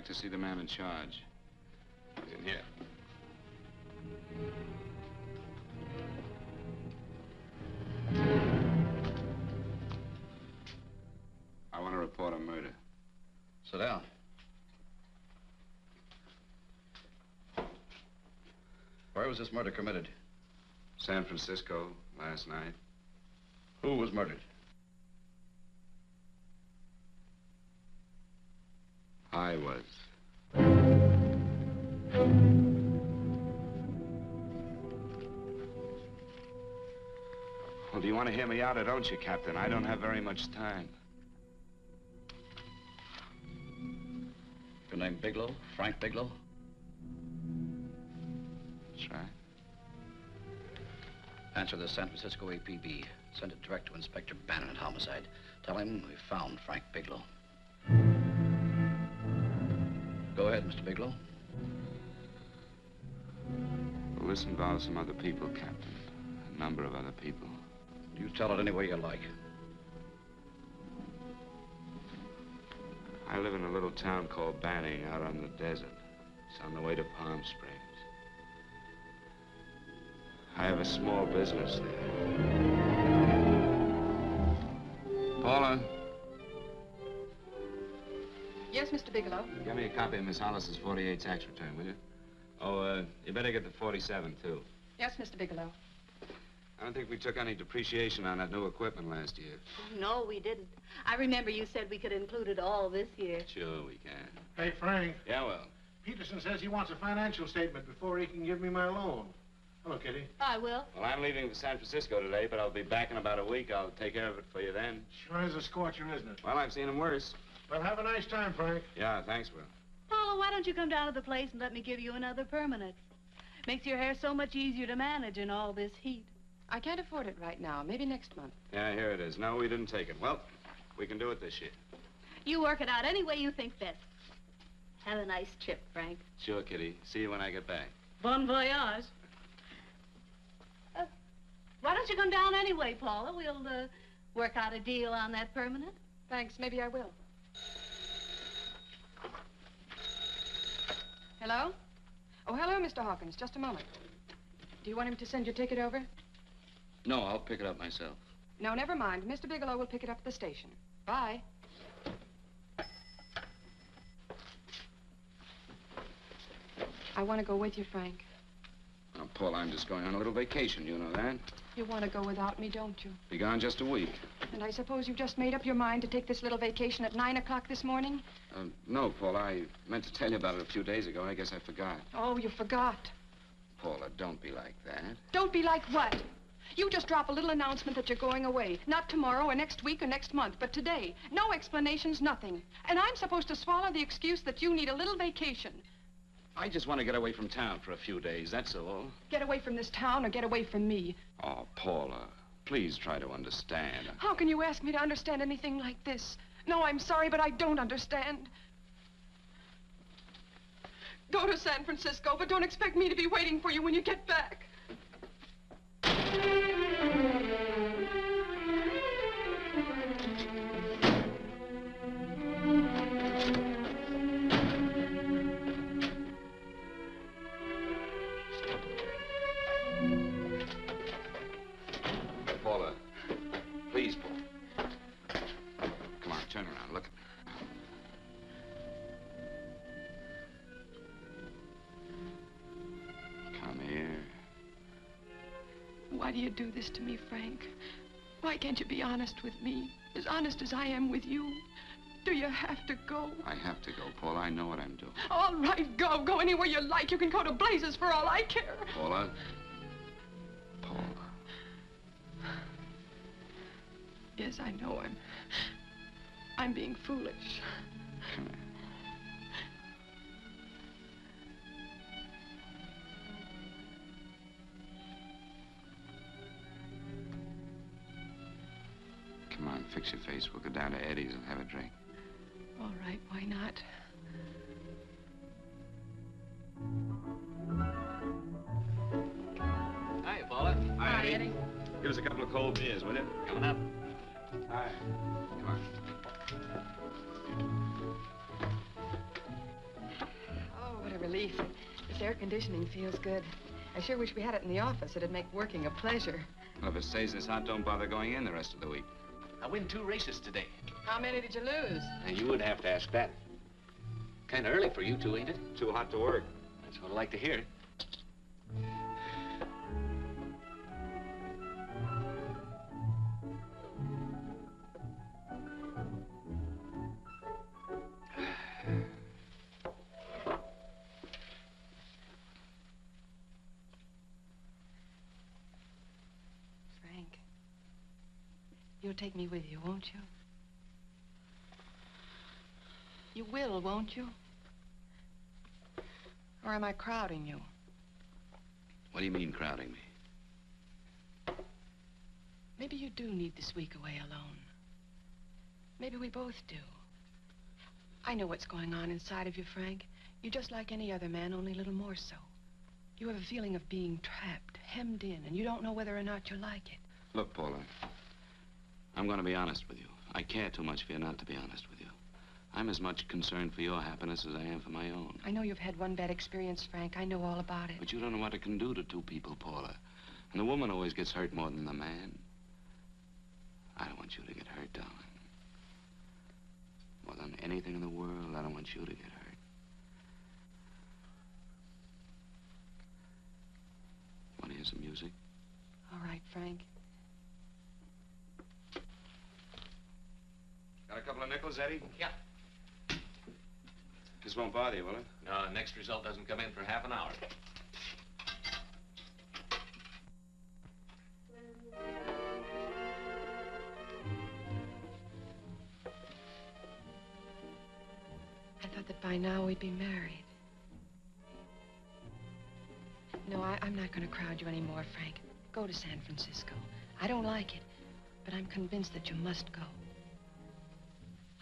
like to see the man in charge. He's in here. I want to report a murder. Sit down. Where was this murder committed? San Francisco last night. Who was murdered? I was. Well, do you want to hear me out or don't you, Captain? I don't have very much time. Your name Bigelow? Frank Bigelow? That's right. Answer the San Francisco APB. Send it direct to Inspector Bannon at Homicide. Tell him we found Frank Bigelow. Ahead, Mr. Bigelow. Well, this involves some other people, Captain. A number of other people. You tell it any way you like. I live in a little town called Banning out on the desert. It's on the way to Palm Springs. I have a small business there. Paula, Yes, Mr. Bigelow. give me a copy of Miss Hollis's 48 tax return, will you? Oh, uh, you better get the 47, too. Yes, Mr. Bigelow. I don't think we took any depreciation on that new equipment last year. No, we didn't. I remember you said we could include it all this year. Sure we can. Hey, Frank, Yeah, well. Peterson says he wants a financial statement before he can give me my loan. Hello, Kitty. I will. Well, I'm leaving for San Francisco today, but I'll be back in about a week. I'll take care of it for you then. Sure is a scorcher, isn't it? Well, I've seen him worse. Well, have a nice time, Frank. Yeah, thanks, Will. Paula, why don't you come down to the place and let me give you another permanent? Makes your hair so much easier to manage in all this heat. I can't afford it right now. Maybe next month. Yeah, here it is. No, we didn't take it. Well, we can do it this year. You work it out any way you think best. Have a nice trip, Frank. Sure, Kitty. See you when I get back. Bon voyage. Uh, why don't you come down anyway, Paula? We'll uh, work out a deal on that permanent. Thanks. Maybe I will. Hello? Oh, hello, Mr. Hawkins. Just a moment. Do you want him to send your ticket over? No, I'll pick it up myself. No, never mind. Mr. Bigelow will pick it up at the station. Bye. I want to go with you, Frank. Now, Paul, I'm just going on a little vacation. You know that? You want to go without me, don't you? Be gone just a week. And I suppose you've just made up your mind to take this little vacation at 9 o'clock this morning? Uh, no, Paul, I meant to tell you about it a few days ago. I guess I forgot. Oh, you forgot. Paula, don't be like that. Don't be like what? You just drop a little announcement that you're going away. Not tomorrow or next week or next month, but today. No explanations, nothing. And I'm supposed to swallow the excuse that you need a little vacation. I just want to get away from town for a few days, that's all. Get away from this town or get away from me. Oh, Paula, please try to understand. How can you ask me to understand anything like this? No, I'm sorry, but I don't understand. Go to San Francisco, but don't expect me to be waiting for you when you get back. Can't you be honest with me? As honest as I am with you? Do you have to go? I have to go, Paula. I know what I'm doing. All right, go. Go anywhere you like. You can go to blazes for all I care. Paula. Paula. Yes, I know I'm... I'm being foolish. Come here. Fix your face. We'll go down to Eddie's and have a drink. All right, why not? Hi, Paula. Hi, Eddie. Give us a couple of cold beers, will you? Coming up. Hi. Come on. Oh, what a relief. This air conditioning feels good. I sure wish we had it in the office. It'd make working a pleasure. Well, if it stays this hot, don't bother going in the rest of the week. I win two races today. How many did you lose? And you would have to ask that. Kind of early for you two, ain't it? Too hot to work. That's what I like to hear. Take me with you, won't you? You will, won't you? Or am I crowding you? What do you mean, crowding me? Maybe you do need this week away alone. Maybe we both do. I know what's going on inside of you, Frank. You're just like any other man, only a little more so. You have a feeling of being trapped, hemmed in, and you don't know whether or not you like it. Look, Paula, I'm going to be honest with you. I care too much for you not to be honest with you. I'm as much concerned for your happiness as I am for my own. I know you've had one bad experience, Frank. I know all about it. But you don't know what it can do to two people, Paula. And the woman always gets hurt more than the man. I don't want you to get hurt, darling. More than anything in the world, I don't want you to get hurt. Want to hear some music? All right, Frank. Got a couple of nickels, Eddie? Yeah. This won't bother you, will it? No, the next result doesn't come in for half an hour. I thought that by now we'd be married. No, I, I'm not going to crowd you anymore, Frank. Go to San Francisco. I don't like it, but I'm convinced that you must go.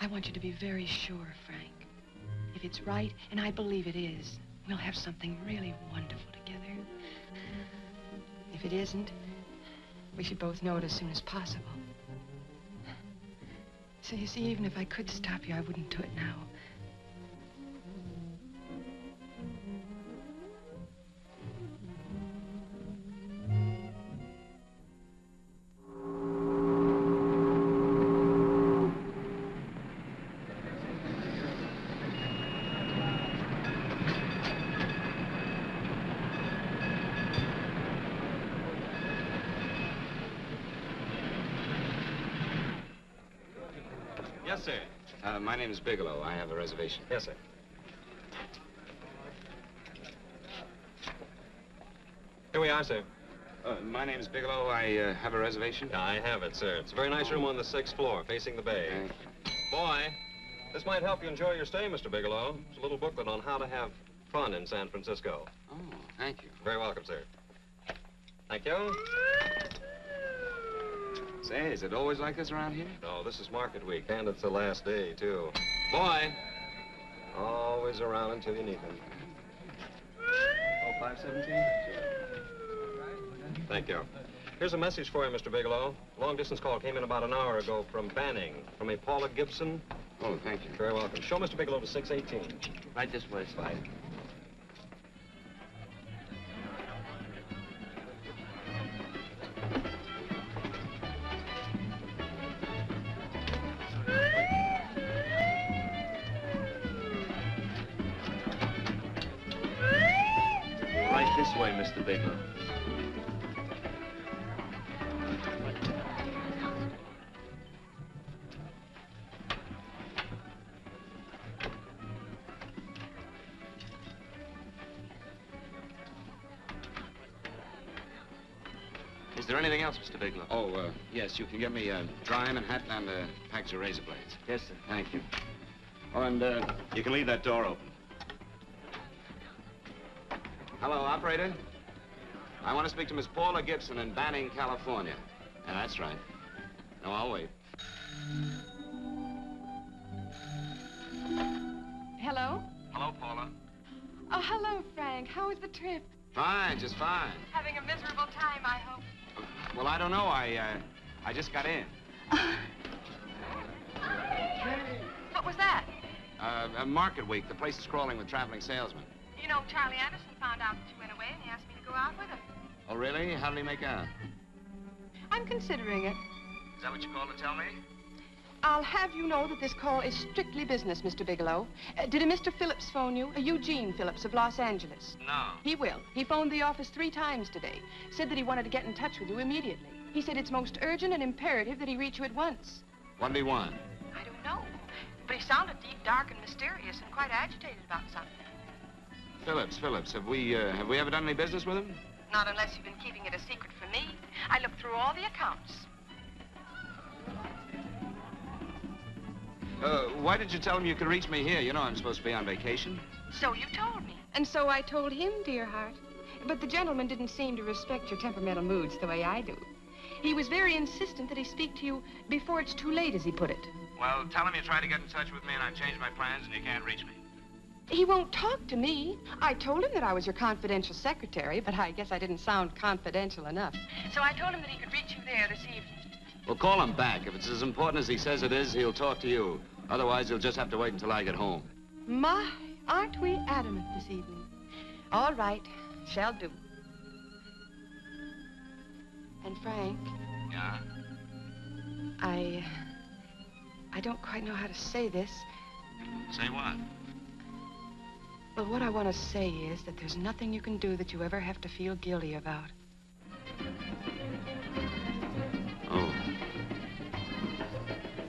I want you to be very sure, Frank. If it's right, and I believe it is, we'll have something really wonderful together. If it isn't, we should both know it as soon as possible. So you see, even if I could stop you, I wouldn't do it now. Name is Bigelow. I have a reservation. Yes, sir. Here we are, sir. Uh, my name is Bigelow. I uh, have a reservation. I have it, sir. It's a very nice room on the sixth floor, facing the bay. Thank Boy, this might help you enjoy your stay, Mr. Bigelow. It's a little booklet on how to have fun in San Francisco. Oh, thank you. Very welcome, sir. Thank you. Say, is it always like this around here? No, this is market week, and it's the last day, too. Boy, always around until you need them. Oh, 517? Thank you. Here's a message for you, Mr. Bigelow. Long distance call came in about an hour ago from Banning, from a Paula Gibson. Oh, thank you. Very welcome. Show Mr. Bigelow to 618. Right this way, Slide. Yes, you can get me a dry Manhattan and a package of razor blades. Yes, sir. Thank you. Oh, and, uh, You can leave that door open. hello, operator. I want to speak to Miss Paula Gibson in Banning, California. Yeah, that's right. No, I'll wait. Hello? Hello, Paula. Oh, hello, Frank. How was the trip? Fine, just fine. Having a miserable time, I hope. Well, I don't know. I, uh, I just got in. What was that? Uh, uh, market week. The place is crawling with traveling salesmen. You know, Charlie Anderson found out that you went away and he asked me to go out with him. Oh, really? How did he make out? I'm considering it. Is that what you called to tell me? I'll have you know that this call is strictly business, Mr. Bigelow. Uh, did a Mr. Phillips phone you? A Eugene Phillips of Los Angeles. No. He will. He phoned the office three times today. Said that he wanted to get in touch with you immediately. He said it's most urgent and imperative that he reach you at once. What did he want? I don't know. But he sounded deep, dark, and mysterious and quite agitated about something. Phillips, Phillips. Have we, uh, have we ever done any business with him? Not unless you've been keeping it a secret from me. I looked through all the accounts. Uh, why did you tell him you could reach me here? You know I'm supposed to be on vacation. So you told me. And so I told him, dear heart. But the gentleman didn't seem to respect your temperamental moods the way I do. He was very insistent that he speak to you before it's too late, as he put it. Well, tell him you tried to get in touch with me and I've changed my plans and you can't reach me. He won't talk to me. I told him that I was your confidential secretary, but I guess I didn't sound confidential enough. So I told him that he could reach you there this evening. Well, call him back. If it's as important as he says it is, he'll talk to you. Otherwise, he'll just have to wait until I get home. My, aren't we adamant this evening? All right, shall do. And Frank, Yeah? I... I don't quite know how to say this. Say what? Well, what I want to say is that there's nothing you can do that you ever have to feel guilty about. Oh.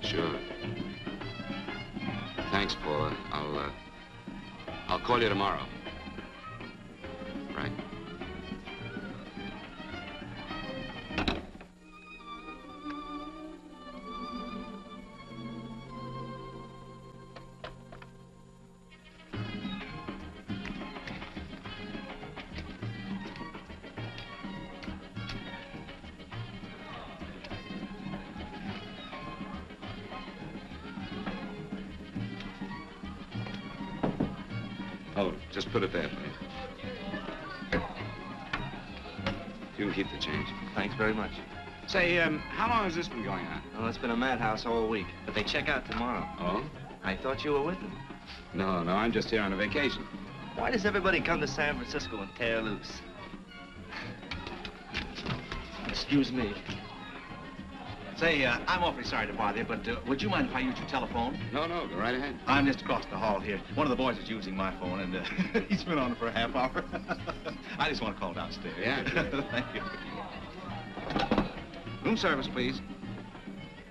Sure. Thanks, Paula. I'll, uh, I'll call you tomorrow. Very much. Say, um, how long has this been going on? Well, it's been a madhouse all week, but they check out tomorrow. Oh? I thought you were with them. No, no, I'm just here on a vacation. Why does everybody come to San Francisco and tear loose? Excuse me. Say, uh, I'm awfully sorry to bother you, but uh, would you mind if I use your telephone? No, no, go right ahead. I'm just across the hall here. One of the boys is using my phone, and uh, he's been on it for a half hour. I just want to call downstairs. Yeah. Thank you. Room service, please.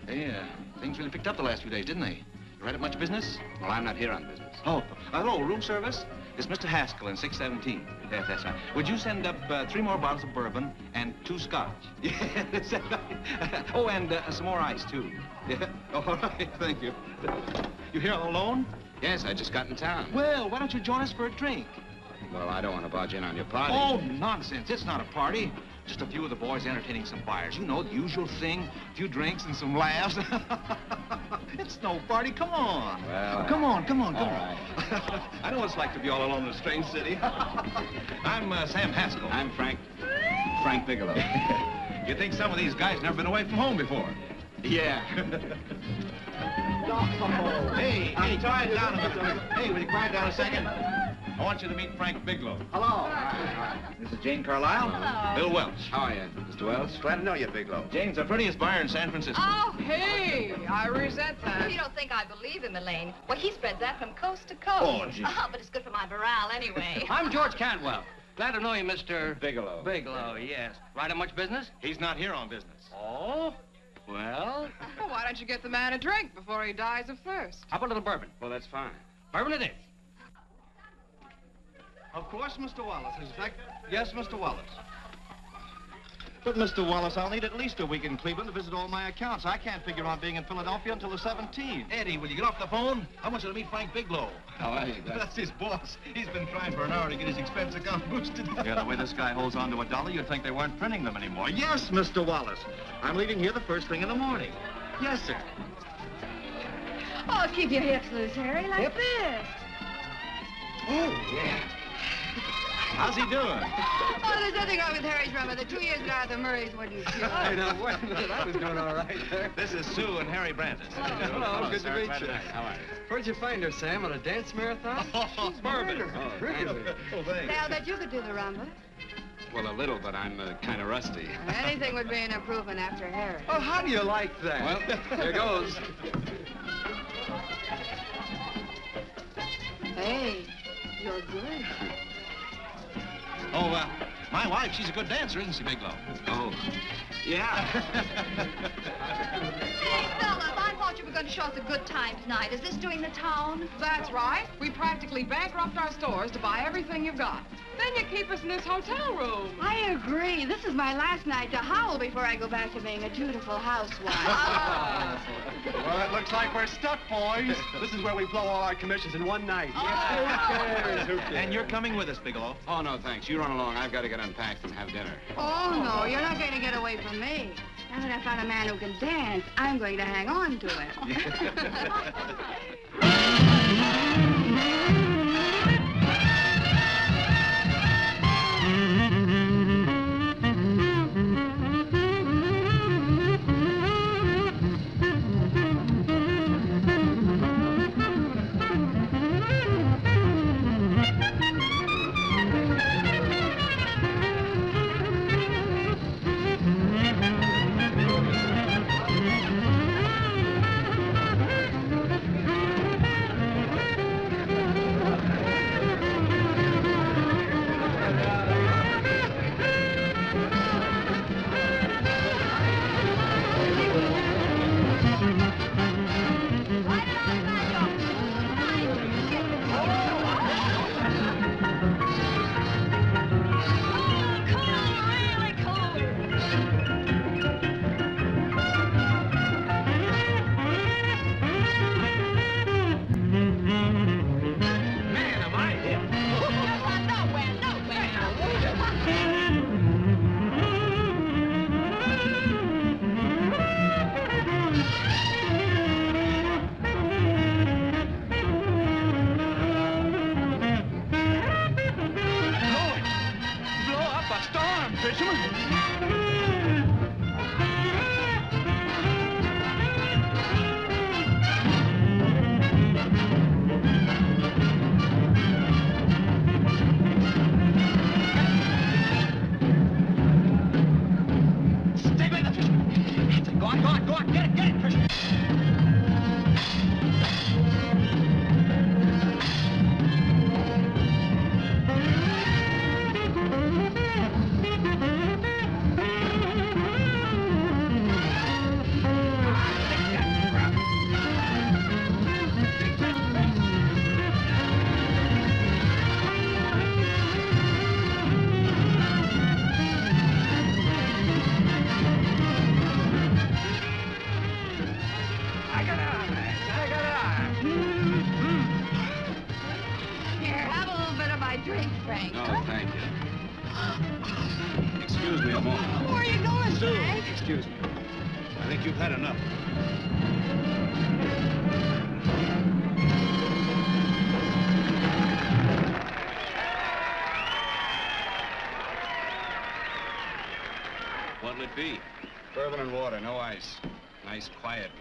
Hey, uh, things really picked up the last few days, didn't they? You right up much business? Well, I'm not here on business. Oh, uh, hello, room service? It's Mr. Haskell in 617. Yes, that's right. Would you send up uh, three more bottles of bourbon and two scotch? Yes. oh, and uh, some more ice, too. Yeah. All right, thank you. You here all alone? Yes, I just got in town. Well, why don't you join us for a drink? Well, I don't want to barge in on your party. Oh, nonsense. It's not a party. Just a few of the boys entertaining some buyers. You know, the usual thing. A few drinks and some laughs. it's no party. Come on. Well, come on, come on, come all on. I know what it's like to be all alone in a strange city. I'm uh, Sam Haskell. I'm Frank. Frank Bigelow. you think some of these guys never been away from home before? yeah. Hey, hey, quiet down a minute. Hey, will you quiet down a second? I want you to meet Frank Bigelow. Hello. This is Jane Carlisle. Hello. Bill Welch. How are you, Mr. Welch? Glad to know you, Bigelow. Jane's the prettiest buyer in San Francisco. Oh, hey, I resent that. You don't think I believe him, Elaine? Well, he spreads that from coast to coast. Oh, gee. Oh, but it's good for my morale anyway. I'm George Cantwell. Glad to know you, Mr. Bigelow. Bigelow, yes. Right on much business? He's not here on business. Oh? Well, Well, why don't you get the man a drink before he dies of thirst? how about a little bourbon? Well, that's fine. Bourbon it is. Of course, Mr. Wallace. In fact, yes, Mr. Wallace. But, Mr. Wallace, I'll need at least a week in Cleveland to visit all my accounts. I can't figure on being in Philadelphia until the 17th. Eddie, will you get off the phone? I want you to meet Frank Bigelow. How are you, That's his boss. He's been trying for an hour to get his expense account boosted. Yeah, the way this guy holds on to a dollar, you'd think they weren't printing them anymore. Yes, Mr. Wallace. I'm leaving here the first thing in the morning. Yes, sir. Oh, keep your hips loose, Harry, like this. Oh, yeah. How's he doing? Oh, there's nothing wrong with Harry's rumba. The two years at Arthur Murray's wouldn't cure. I know. Wait a. I was doing all right there. This is Sue and Harry Brandis. Hello, good to meet Glad you. How are you? Where'd you find her, Sam? At a dance marathon? Oh, bourbon. Oh, Really? really? Oh, thanks. Now that you could do the rumba, Well, a little, but I'm uh, kind of rusty. anything would be an improvement after Harry. Oh, how do you like that? Well, here goes. Hey, you're good. Oh, uh, my wife, she's a good dancer, isn't she, Bigelow? Oh, yeah. Hey, fellas, I thought you were going to show us a good time tonight. Is this doing the town? That's right. We practically bankrupt our stores to buy everything you've got. Then you keep us in this hotel room. I agree. This is my last night to howl before I go back to being a dutiful housewife. Well, it looks like we're stuck, boys. This is where we blow all our commissions in one night. Who cares? Who cares? And you're coming with us, Bigelow. Oh, no, thanks. You run along. I've got to get unpacked and have dinner. oh, no, you're not going to get away from me. Now that I found a man who can dance, I'm going to hang on to it.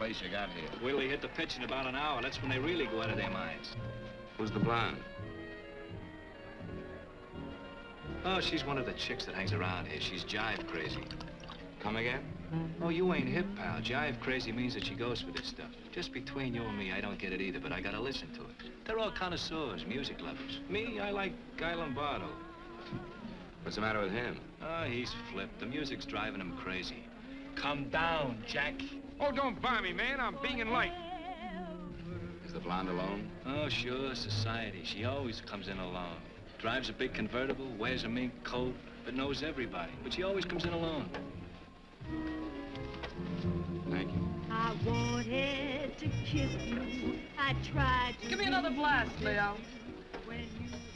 place you got here. Wait till they hit the pitch in about an hour. That's when they really go out of their minds. Who's the blonde? Oh, she's one of the chicks that hangs around here. She's jive crazy. Come again? Oh, you ain't hip, pal. Jive crazy means that she goes for this stuff. Just between you and me, I don't get it either, but I gotta listen to it. They're all connoisseurs, music lovers. Me, I like Guy Lombardo. What's the matter with him? Oh, he's flipped. The music's driving him crazy. Come down, Jack. Oh, don't buy me, man. I'm being light. Is the blonde alone? Oh, sure, society. She always comes in alone. Drives a big convertible, wears a mink coat, but knows everybody. But she always comes in alone. Thank you. I wanted to kiss you. I tried to. Give me another blast, Leo.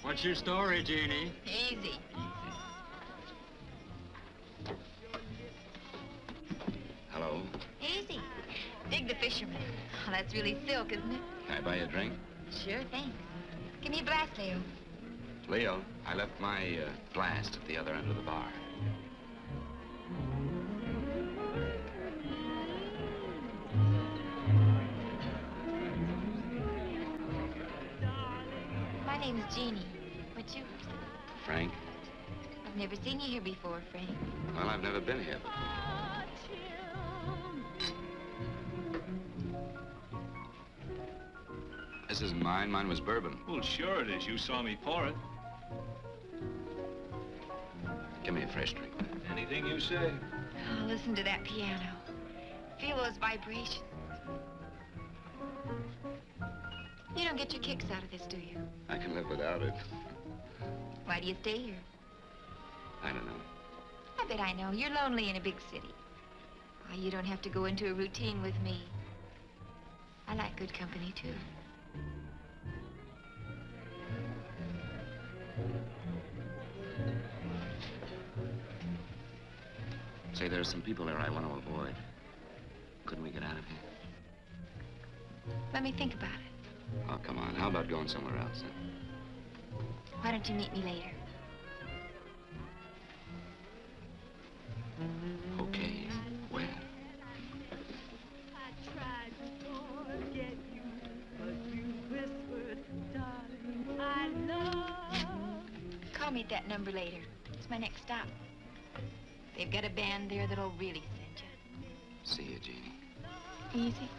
What's your story, Jeannie? Easy. Dig the fisherman. Oh, that's really silk, isn't it? Can I buy you a drink? Sure thing. Give me a blast, Leo. Leo, I left my uh, blast at the other end of the bar. My name's Jeannie. What's yours? Frank? I've never seen you here before, Frank. Well, I've never been here before. This isn't mine. Mine was bourbon. Well, sure it is. You saw me pour it. Give me a fresh drink. Anything you say. Oh, listen to that piano. Feel those vibrations. You don't get your kicks out of this, do you? I can live without it. Why do you stay here? I don't know. I bet I know. You're lonely in a big city. Why, you don't have to go into a routine with me. I like good company, too. Say, there are some people there I want to avoid. Couldn't we get out of here? Let me think about it. Oh, come on. How about going somewhere else? Huh? Why don't you meet me later? Okay. At that number later. It's my next stop. They've got a band there that'll really send you. See you, Jeannie. Easy.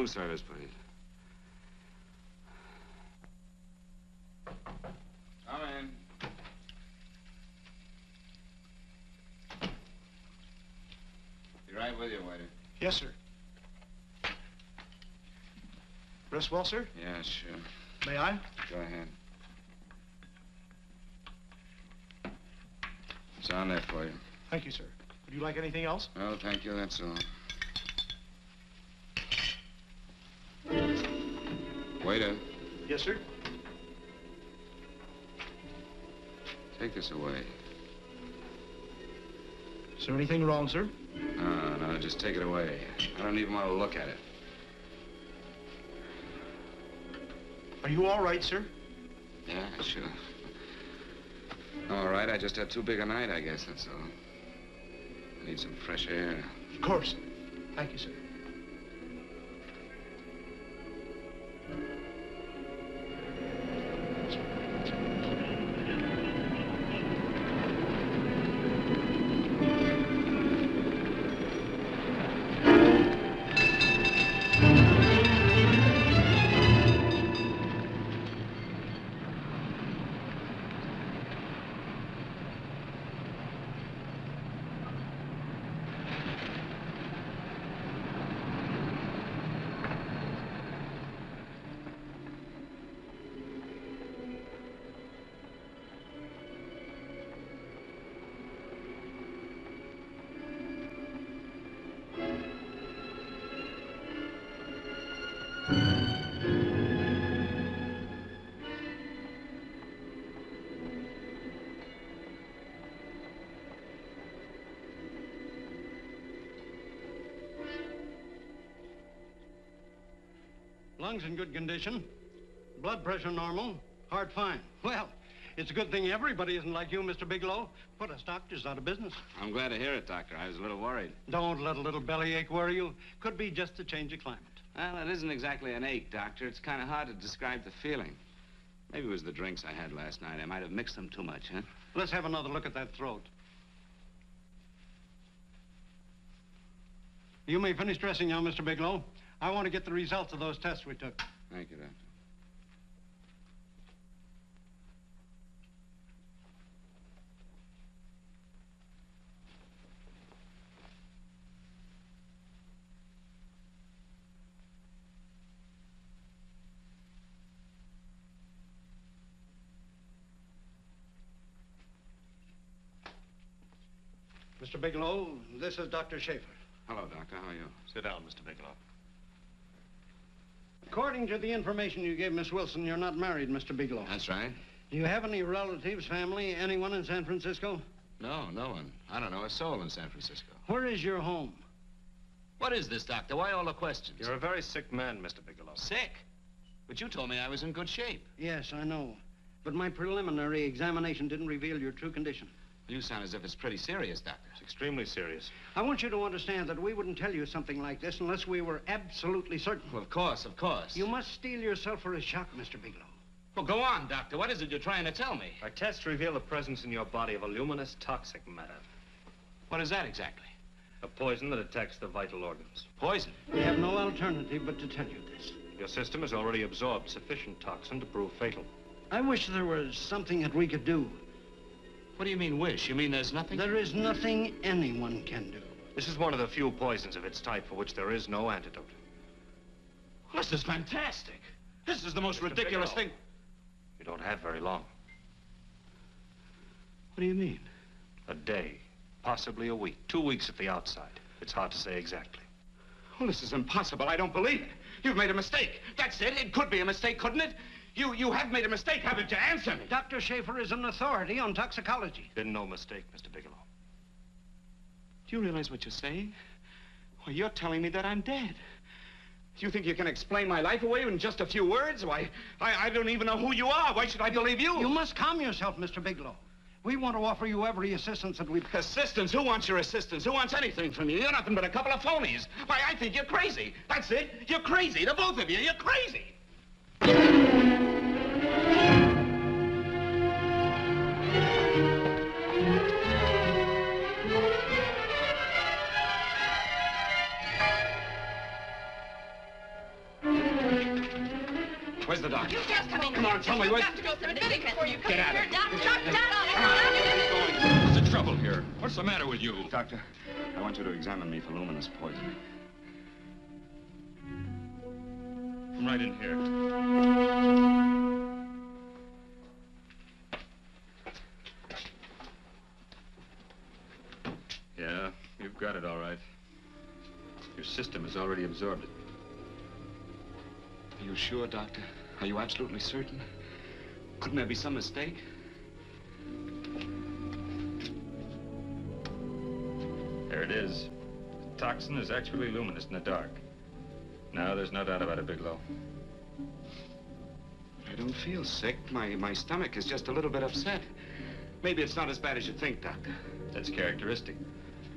Room service, please. Come in. Be right with you, waiter. Yes, sir. Rest well, sir? Yeah, sure. May I? Go ahead. It's on there for you. Thank you, sir. Would you like anything else? No, thank you, that's all. Waiter, Yes, sir. take this away. Is there anything wrong, sir? No, no, just take it away. I don't even want to look at it. Are you all right, sir? Yeah, sure. All right, I just had too big a night, I guess, that's all. I need some fresh air. Of course. Thank you, sir. Lungs in good condition. Blood pressure normal. Heart fine. Well, it's a good thing everybody isn't like you, Mr. Bigelow. Put us doctors out of business. I'm glad to hear it, Doctor. I was a little worried. Don't let a little bellyache worry you. Could be just a change of climate. Well, it isn't exactly an ache, Doctor. It's kind of hard to describe the feeling. Maybe it was the drinks I had last night. I might have mixed them too much, huh? Let's have another look at that throat. You may finish dressing now, Mr. Bigelow. I want to get the results of those tests we took. Thank you, Doctor. Mr. Bigelow, this is Dr. Schaefer. Hello, Doctor. How are you? Sit down, Mr. Bigelow. According to the information you gave Miss Wilson, you're not married, Mr. Bigelow. That's right. Do you have any relatives, family, anyone in San Francisco? No, no one. I don't know a soul in San Francisco. Where is your home? What is this, Doctor? Why all the questions? You're a very sick man, Mr. Bigelow. Sick? But you told me I was in good shape. Yes, I know. But my preliminary examination didn't reveal your true condition. You sound as if it's pretty serious, Doctor. It's extremely serious. I want you to understand that we wouldn't tell you something like this unless we were absolutely certain. Well, of course, of course. You must steel yourself for a shock, Mr. Bigelow. Well, go on, Doctor. What is it you're trying to tell me? Our tests reveal the presence in your body of a luminous toxic matter. What is that exactly? A poison that attacks the vital organs. Poison? We have no alternative but to tell you this. Your system has already absorbed sufficient toxin to prove fatal. I wish there was something that we could do. What do you mean, wish? You mean there's nothing? There is nothing anyone can do. This is one of the few poisons of its type for which there is no antidote. This is fantastic. This is the most Mr. ridiculous Bigelow. thing. You don't have very long. What do you mean? A day, possibly a week. Two weeks at the outside. It's hard to say exactly. Well, this is impossible. I don't believe it. You've made a mistake. That's it. It could be a mistake, couldn't it? You, you have made a mistake, haven't you? Answer me. Dr. Schaefer is an authority on toxicology. Been no mistake, Mr. Bigelow. Do you realize what you're saying? Well, you're telling me that I'm dead. Do you think you can explain my life away in just a few words? Why, I, I don't even know who you are. Why should I believe you? You must calm yourself, Mr. Bigelow. We want to offer you every assistance that we... Assistance? Who wants your assistance? Who wants anything from you? You're nothing but a couple of phonies. Why, I think you're crazy. That's it. You're crazy. The both of you. You're crazy. Where's the doctor? You just come in. Come on, tell me, You where- have to go through the thing before you come Get out of Doc, here. doc, doc. What's the trouble here? What's the matter with you? Doctor, I want you to examine me for luminous poison. Come right in here. Yeah, you've got it all right. Your system has already absorbed it. Are you sure, Doctor? Are you absolutely certain? Couldn't there be some mistake? There it is. The toxin is actually luminous in the dark. Now, there's no doubt about it, Bigelow. I don't feel sick. My, my stomach is just a little bit upset. Maybe it's not as bad as you think, Doctor. That's characteristic.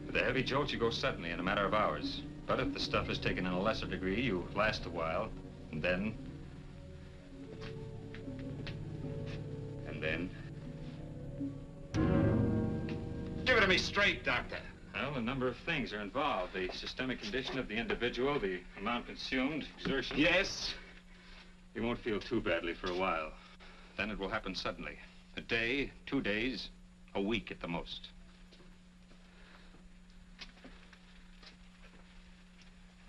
With a heavy jolt, you go suddenly in a matter of hours. But if the stuff is taken in a lesser degree, you last a while, and then... And then? Give it to me straight, Doctor. Well, a number of things are involved. The systemic condition of the individual, the amount consumed, exertion. Yes? You won't feel too badly for a while. Then it will happen suddenly. A day, two days, a week at the most.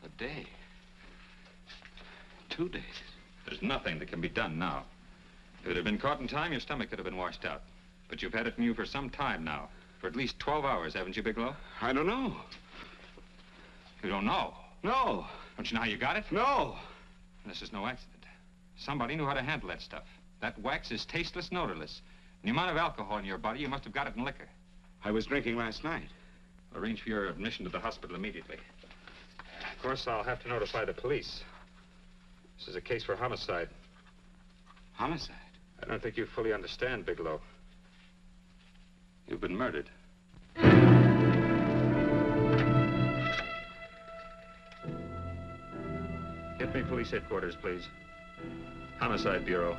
A day. Two days. There's nothing that can be done now. If it had been caught in time, your stomach could have been washed out. But you've had it in you for some time now. For at least 12 hours, haven't you, Bigelow? I don't know. You don't know? No. Don't you know how you got it? No. This is no accident. Somebody knew how to handle that stuff. That wax is tasteless and odorless. And the amount of alcohol in your body, you must have got it in liquor. I was drinking last night. Arrange for your admission to the hospital immediately. Of course, I'll have to notify the police. This is a case for homicide. Homicide? I don't think you fully understand, Bigelow. You've been murdered. Get me police headquarters, please. Homicide Bureau.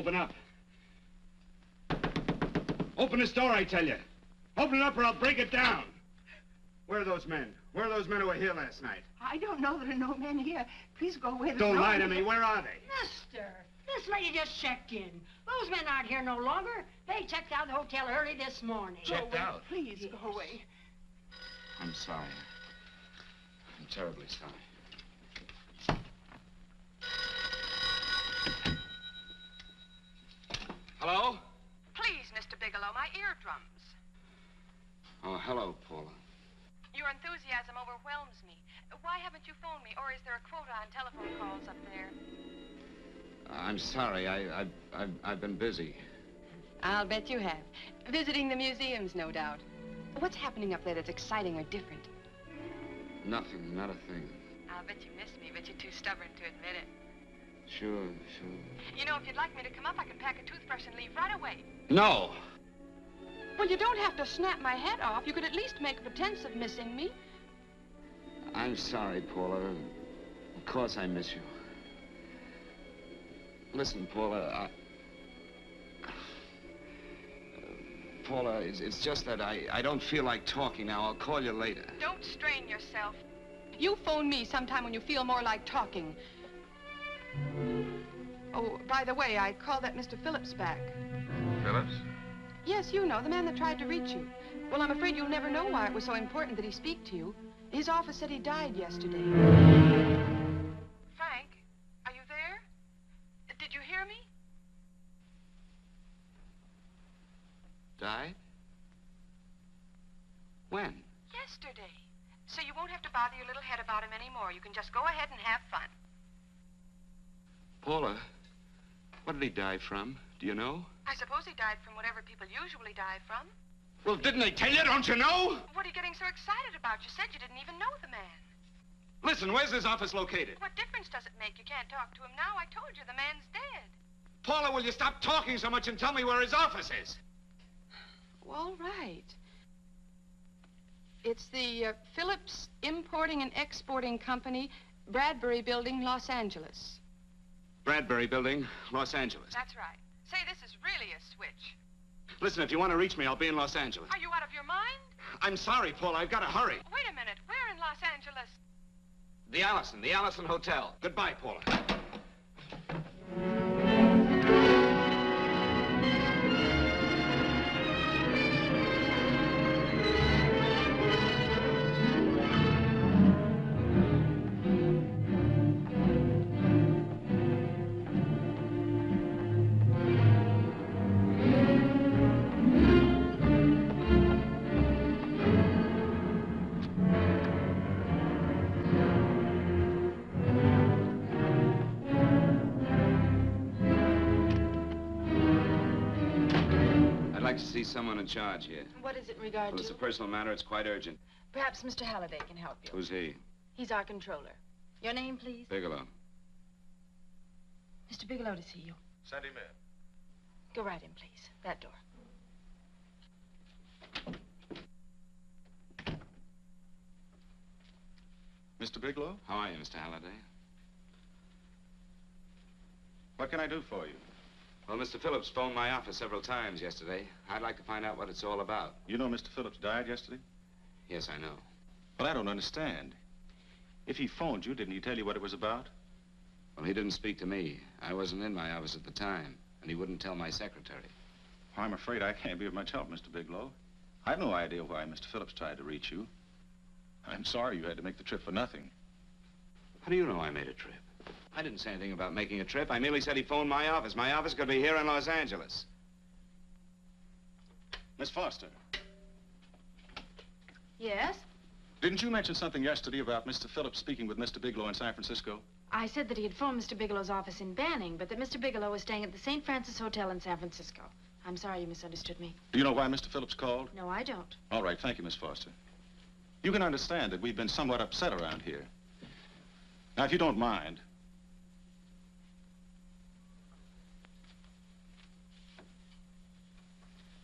Open up. Open this door, I tell you. Open it up or I'll break it down. Where are those men? Where are those men who were here last night? I don't know. There are no men here. Please go away. There's Don't no lie to me. here. Where are they? Mister, this lady just checked in. Those men aren't here no longer. They checked out of the hotel early this morning. Checked out? Please go away. I'm sorry. I'm terribly sorry. Hello? Please, Mr. Bigelow, my eardrums. Oh, hello, Paula. Your enthusiasm overwhelms me. Why haven't you phoned me, or is there a quota on telephone calls up there? Uh, I'm sorry. I, I, I've, I've been busy. I'll bet you have. Visiting the museums, no doubt. What's happening up there that's exciting or different? Nothing, not a thing. I'll bet you miss me, but you're too stubborn to admit it. Sure, sure. You know, if you'd like me to come up, I can pack a toothbrush and leave right away. No! Well, you don't have to snap my head off. You could at least make a pretense of missing me. I'm sorry, Paula. Of course I miss you. Listen, Paula, I... Paula, it's, it's just that I, I don't feel like talking now. I'll call you later. Don't strain yourself. You phone me sometime when you feel more like talking. Oh, by the way, I called that Mr. Phillips back. Phillips? Yes, you know, the man that tried to reach you. Well, I'm afraid you'll never know why it was so important that he speak to you. His office said he died yesterday. Frank, are you there? Did you hear me? Died? When? Yesterday. So you won't have to bother your little head about him anymore. You can just go ahead and have fun. Paula, what did he die from? Do you know? I suppose he died from whatever people usually die from. Well, didn't they tell you? Don't you know? What are you getting so excited about? You said you didn't even know the man. Listen, where's his office located? What difference does it make? You can't talk to him now. I told you the man's dead. Paula, will you stop talking so much and tell me where his office is? All right. It's the uh, Phillips Importing and Exporting Company, Bradbury Building, Los Angeles. Bradbury Building, Los Angeles. That's right. Say, this is really a switch. Listen, if you want to reach me, I'll be in Los Angeles. Are you out of your mind? I'm sorry, Paula. I've got to hurry. Wait a minute. Where in Los Angeles? The Allison, the Allison Hotel. Goodbye, Paula. Charge here. What is it in regard Well, it's a personal matter. It's quite urgent. Perhaps Mr. Halliday can help you. Who's he? He's our controller. Your name, please? Bigelow. Mr. Bigelow to see you. Send him in. Go right in, please. That door. Mr. Bigelow, How are you, Mr. Halliday? what can I do for you? Well, Mr. Phillips phoned my office several times yesterday. I'd like to find out what it's all about. You know Mr. Phillips died yesterday? Yes, I know. Well, I don't understand. If he phoned you, didn't he tell you what it was about? Well, he didn't speak to me. I wasn't in my office at the time, and he wouldn't tell my secretary. Well, I'm afraid I can't be of much help, Mr. Bigelow. I've no idea why Mr. Phillips tried to reach you. I'm sorry you had to make the trip for nothing. How do you know I made a trip? I didn't say anything about making a trip. I merely said he phoned my office. My office could be here in Los Angeles. Miss Foster, Yes? didn't you mention something yesterday about Mr. Phillips speaking with Mr. Bigelow in San Francisco? I said that he had phoned Mr. Bigelow's office in Banning, but that Mr. Bigelow was staying at the St. Francis Hotel in San Francisco. I'm sorry you misunderstood me. Do you know why Mr. Phillips called? No, I don't. All right, thank you, Miss Foster. You can understand that we've been somewhat upset around here. Now, if you don't mind,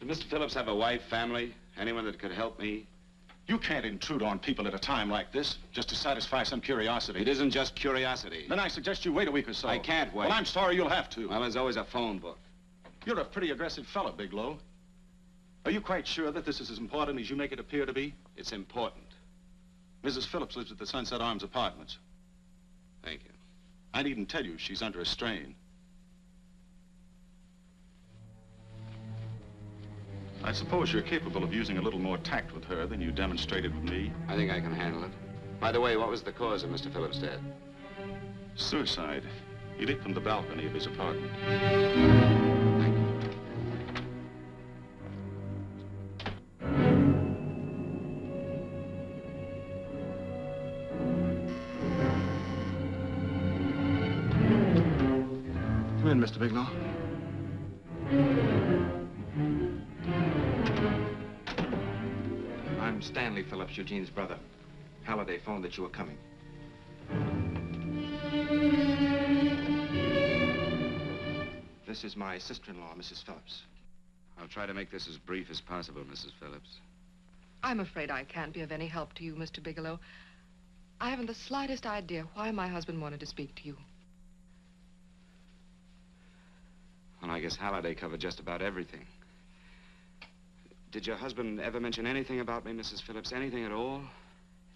Did Mr. Phillips have a wife, family, anyone that could help me? you can't intrude on people at a time like this just to satisfy some curiosity. It isn't just curiosity. Then I suggest you wait a week or so. I can't wait. Well, I'm sorry you'll have to. Well, there's always a phone book. You're a pretty aggressive fellow, Bigelow. Are you quite sure that this is as important as you make it appear to be? It's important. Mrs. Phillips lives at the Sunset Arms Apartments. Thank you. I needn't tell you she's under a strain. I suppose you're capable of using a little more tact with her than you demonstrated with me. I think I can handle it. By the way, what was the cause of Mr. Phillips' death? Suicide. He leaped from the balcony of his apartment. Come in, Mr. Bigelow. Phillips, Eugene's brother. Halliday phoned that you were coming. This is my sister-in-law, Mrs. Phillips. I'll try to make this as brief as possible, Mrs. Phillips. I'm afraid I can't be of any help to you, Mr. Bigelow. I haven't the slightest idea why my husband wanted to speak to you. Well, I guess Halliday covered just about everything. Did your husband ever mention anything about me, Mrs. Phillips? Anything at all?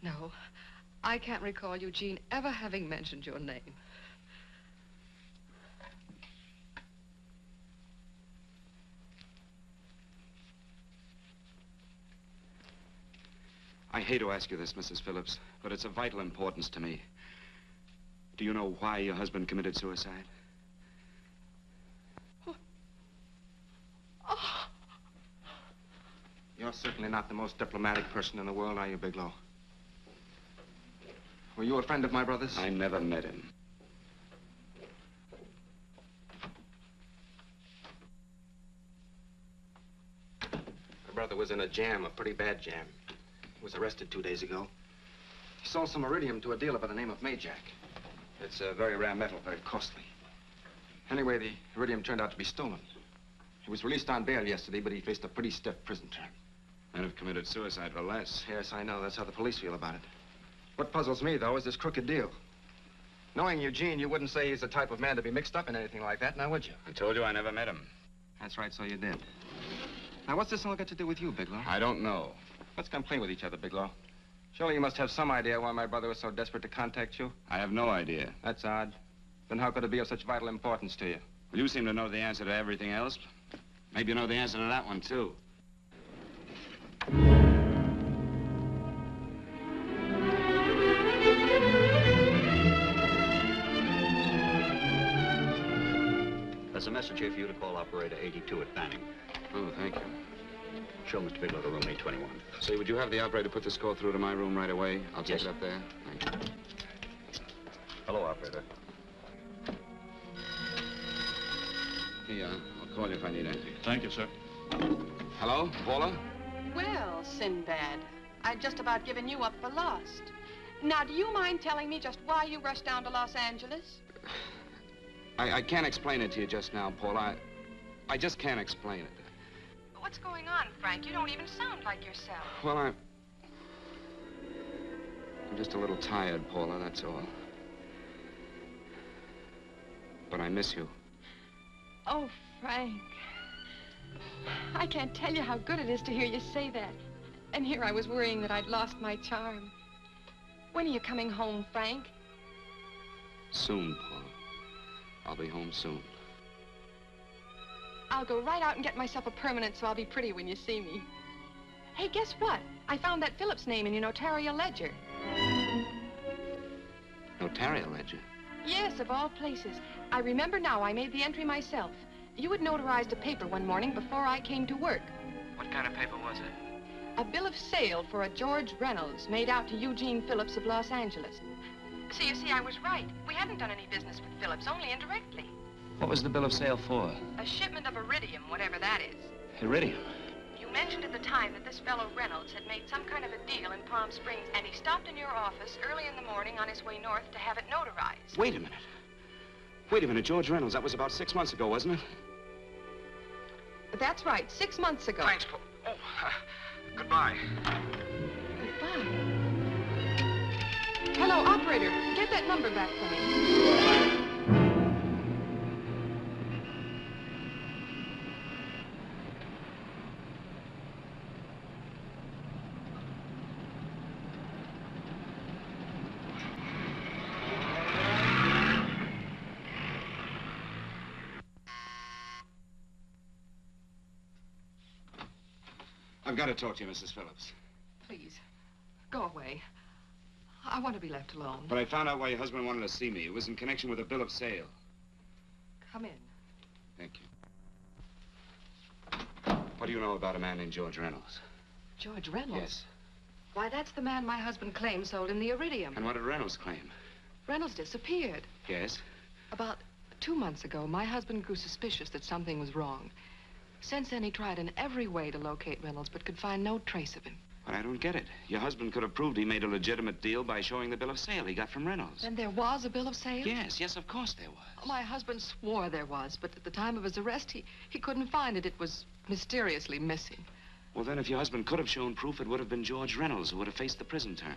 No. I can't recall Eugene ever having mentioned your name. I hate to ask you this, Mrs. Phillips, but it's of vital importance to me. Do you know why your husband committed suicide? Oh. oh. You're certainly not the most diplomatic person in the world, are you, Bigelow? Were you a friend of my brother's? I never met him. My brother was in a jam, a pretty bad jam. He was arrested two days ago. He sold some iridium to a dealer by the name of Majak. It's a very rare metal, very costly. Anyway, the iridium turned out to be stolen. He was released on bail yesterday, but he faced a pretty stiff prison term. Men have committed suicide for less. Yes, I know. That's how the police feel about it. What puzzles me, though, is this crooked deal. Knowing Eugene, you wouldn't say he's the type of man to be mixed up in anything like that, now would you? I told you I never met him. That's right, so you did. Now, what's this all got to do with you, Bigelow? I don't know. Let's come play with each other, Bigelow. Surely you must have some idea why my brother was so desperate to contact you. I have no idea. That's odd. Then how could it be of such vital importance to you? Well, you seem to know the answer to everything else. Maybe you know the answer to that one, too. There's a message here for you to call operator 82 at Banning. Oh, thank you. Show Mr. Bigelow to room 821. Say, would you have the operator put this call through to my room right away? I'll take Yes. it up there. Thank you. Hello, operator. Here you. I'll call you if I need anything. Thank you, sir. Hello, Paula? Well, Sinbad, I'd just about given you up for lost. Now, do you mind telling me just why you rushed down to Los Angeles? I, I can't explain it to you just now, Paula. I, I just can't explain it. What's going on, Frank? You don't even sound like yourself. Well, I'm... I'm just a little tired, Paula, that's all. But I miss you. Oh, Frank. I can't tell you how good it is to hear you say that. And here I was worrying that I'd lost my charm. When are you coming home, Frank? Soon, Paula. I'll be home soon. I'll go right out and get myself a permanent so I'll be pretty when you see me. Hey, guess what? I found that Phillips name in your notarial ledger. Notarial ledger. Yes, of all places. I remember now I made the entry myself. You had notarized a paper one morning before I came to work. What kind of paper was it? A bill of sale for a George Reynolds made out to Eugene Phillips of Los Angeles. So you see, I was right. We hadn't done any business with Phillips, only indirectly. What was the bill of sale for? A shipment of iridium, whatever that is. Iridium. You mentioned at the time that this fellow Reynolds had made some kind of a deal in Palm Springs, and he stopped in your office early in the morning on his way north to have it notarized. Wait a minute. Wait a minute, George Reynolds. That was about six months ago, wasn't it? That's right, six months ago. Thanks, Paul. Oh, uh, goodbye. Goodbye. Hello, operator. Get that number back for me. I've got to talk to you, Mrs. Phillips. Please, go away. I want to be left alone. But I found out why your husband wanted to see me. It was in connection with a bill of sale. Come in. Thank you. What do you know about a man named George Reynolds? George Reynolds? Yes. Why, that's the man my husband claimed sold him the iridium. And what did Reynolds claim? Reynolds disappeared. Yes. About two months ago, my husband grew suspicious that something was wrong. Since then, he tried in every way to locate Reynolds, but could find no trace of him. But I don't get it. Your husband could have proved he made a legitimate deal by showing the bill of sale he got from Reynolds. Then there was a bill of sale? Yes, yes, of course there was. Oh, my husband swore there was, but at the time of his arrest, he, he couldn't find it. It was mysteriously missing. Well, then, if your husband could have shown proof, it would have been George Reynolds who would have faced the prison term.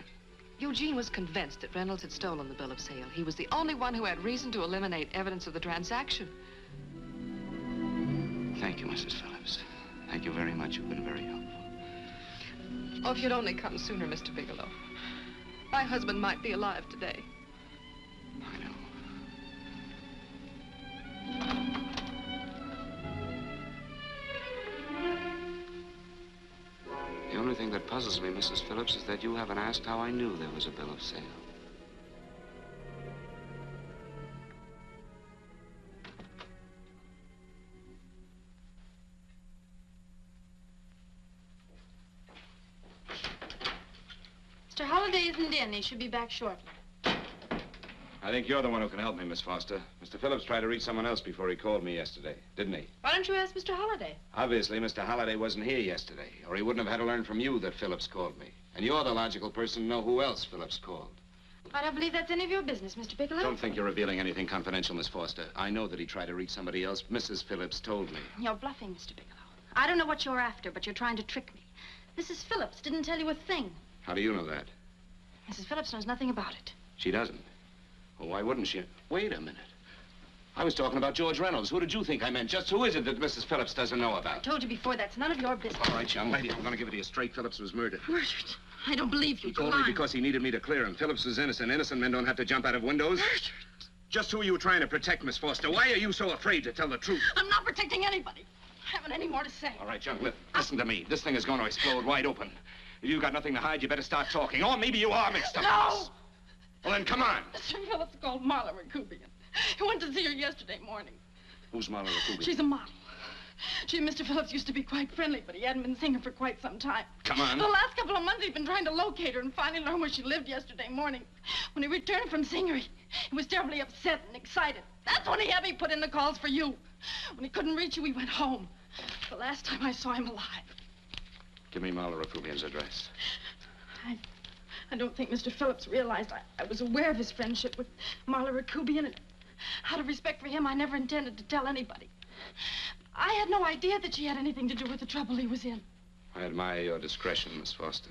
Eugene was convinced that Reynolds had stolen the bill of sale. He was the only one who had reason to eliminate evidence of the transaction. Thank you, Mrs. Phillips. Thank you very much. You've been very helpful. Oh, if you'd only come sooner, Mr. Bigelow. My husband might be alive today. I know. The only thing that puzzles me, Mrs. Phillips, is that you haven't asked how I knew there was a bill of sale. Should be back shortly. I think you're the one who can help me, Miss Foster. Mr. Phillips tried to reach someone else before he called me yesterday, didn't he? Why don't you ask Mr. Halliday? Obviously, Mr. Halliday wasn't here yesterday, or he wouldn't have had to learn from you that Phillips called me. And you're the logical person to know who else Phillips called. I don't believe that's any of your business, Mr. Bigelow. Don't think you're revealing anything confidential, Miss Foster. I know that he tried to reach somebody else. Mrs. Phillips told me. You're bluffing, Mr. Bigelow. I don't know what you're after, but you're trying to trick me. Mrs. Phillips didn't tell you a thing. How do you know that? Mrs. Phillips knows nothing about it. She doesn't. Well, why wouldn't she? Wait a minute. I was talking about George Reynolds. Who did you think I meant? Just who is it that Mrs. Phillips doesn't know about? I told you before, that's none of your business. All right, young lady, I'm going to give it to you straight. Phillips was murdered. Murdered? I don't believe you. He told You're me because he needed me to clear him. Phillips was innocent. Innocent men don't have to jump out of windows. Murdered? Just who are you trying to protect, Miss Foster? Why are you so afraid to tell the truth? I'm not protecting anybody. I haven't any more to say. All right, young, li- listen to me. This thing is going to explode wide open. If you've got nothing to hide, you better start talking. Or maybe you are mixed up. No! Well, then come on. Mr. Phillips called Marla Rakubian. He went to see her yesterday morning. Who's Marla Rakubian? She's a model. She and Mr. Phillips used to be quite friendly, but he hadn't been seeing her for quite some time. Come on. The last couple of months, he'd been trying to locate her and finally learned where she lived yesterday morning. When he returned from seeing her, he, he was terribly upset and excited. That's when he had me put in the calls for you. When he couldn't reach you, he went home. The last time I saw him alive. Give me Marla Rakubian's address. I, I don't think Mr. Phillips realized I, I was aware of his friendship with Marla Rakubian, and out of respect for him, I never intended to tell anybody. I had no idea that she had anything to do with the trouble he was in. I admire your discretion, Miss Foster.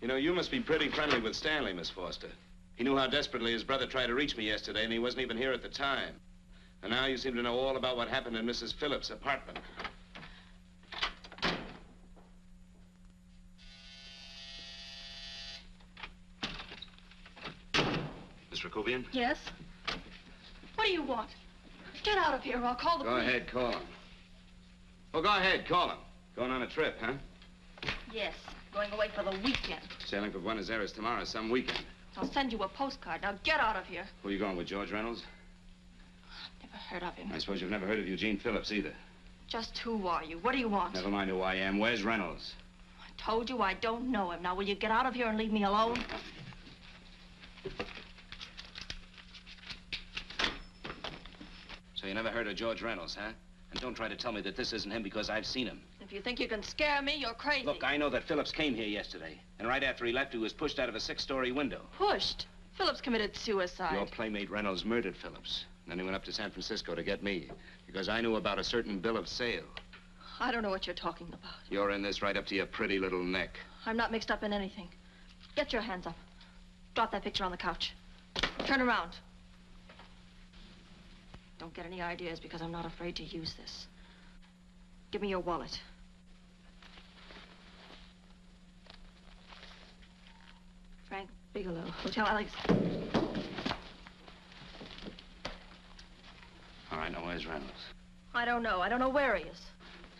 You know, you must be pretty friendly with Stanley, Miss Foster. He knew how desperately his brother tried to reach me yesterday, and he wasn't even here at the time. And now you seem to know all about what happened in Mrs. Phillips' apartment. Miss Rakubian? Yes? What do you want? Get out of here or I'll call the Go police. Go ahead, call him. Oh, go ahead, call him. Going on a trip, huh? Yes, going away for the weekend. Sailing for Buenos Aires tomorrow, some weekend. I'll send you a postcard. Now get out of here. Who are you going with, George Reynolds? Never heard of him. I suppose you've never heard of Eugene Phillips either. Just who are you? What do you want? Never mind who I am. Where's Reynolds? I told you I don't know him. Now will you get out of here and leave me alone? You never heard of George Reynolds, huh? And don't try to tell me that this isn't him because I've seen him. If you think you can scare me, you're crazy. Look, I know that Phillips came here yesterday. And right after he left, he was pushed out of a six-story window. Pushed. Phillips committed suicide. Your playmate Reynolds murdered Phillips. And then he went up to San Francisco to get me because I knew about a certain bill of sale. I don't know what you're talking about. You're in this right up to your pretty little neck. I'm not mixed up in anything. Get your hands up. Drop that picture on the couch. Turn around. Don't get any ideas because I'm not afraid to use this. Give me your wallet. Frank Bigelow, Hotel Alex. All right, now where's Reynolds? I don't know. I don't know where he is. Is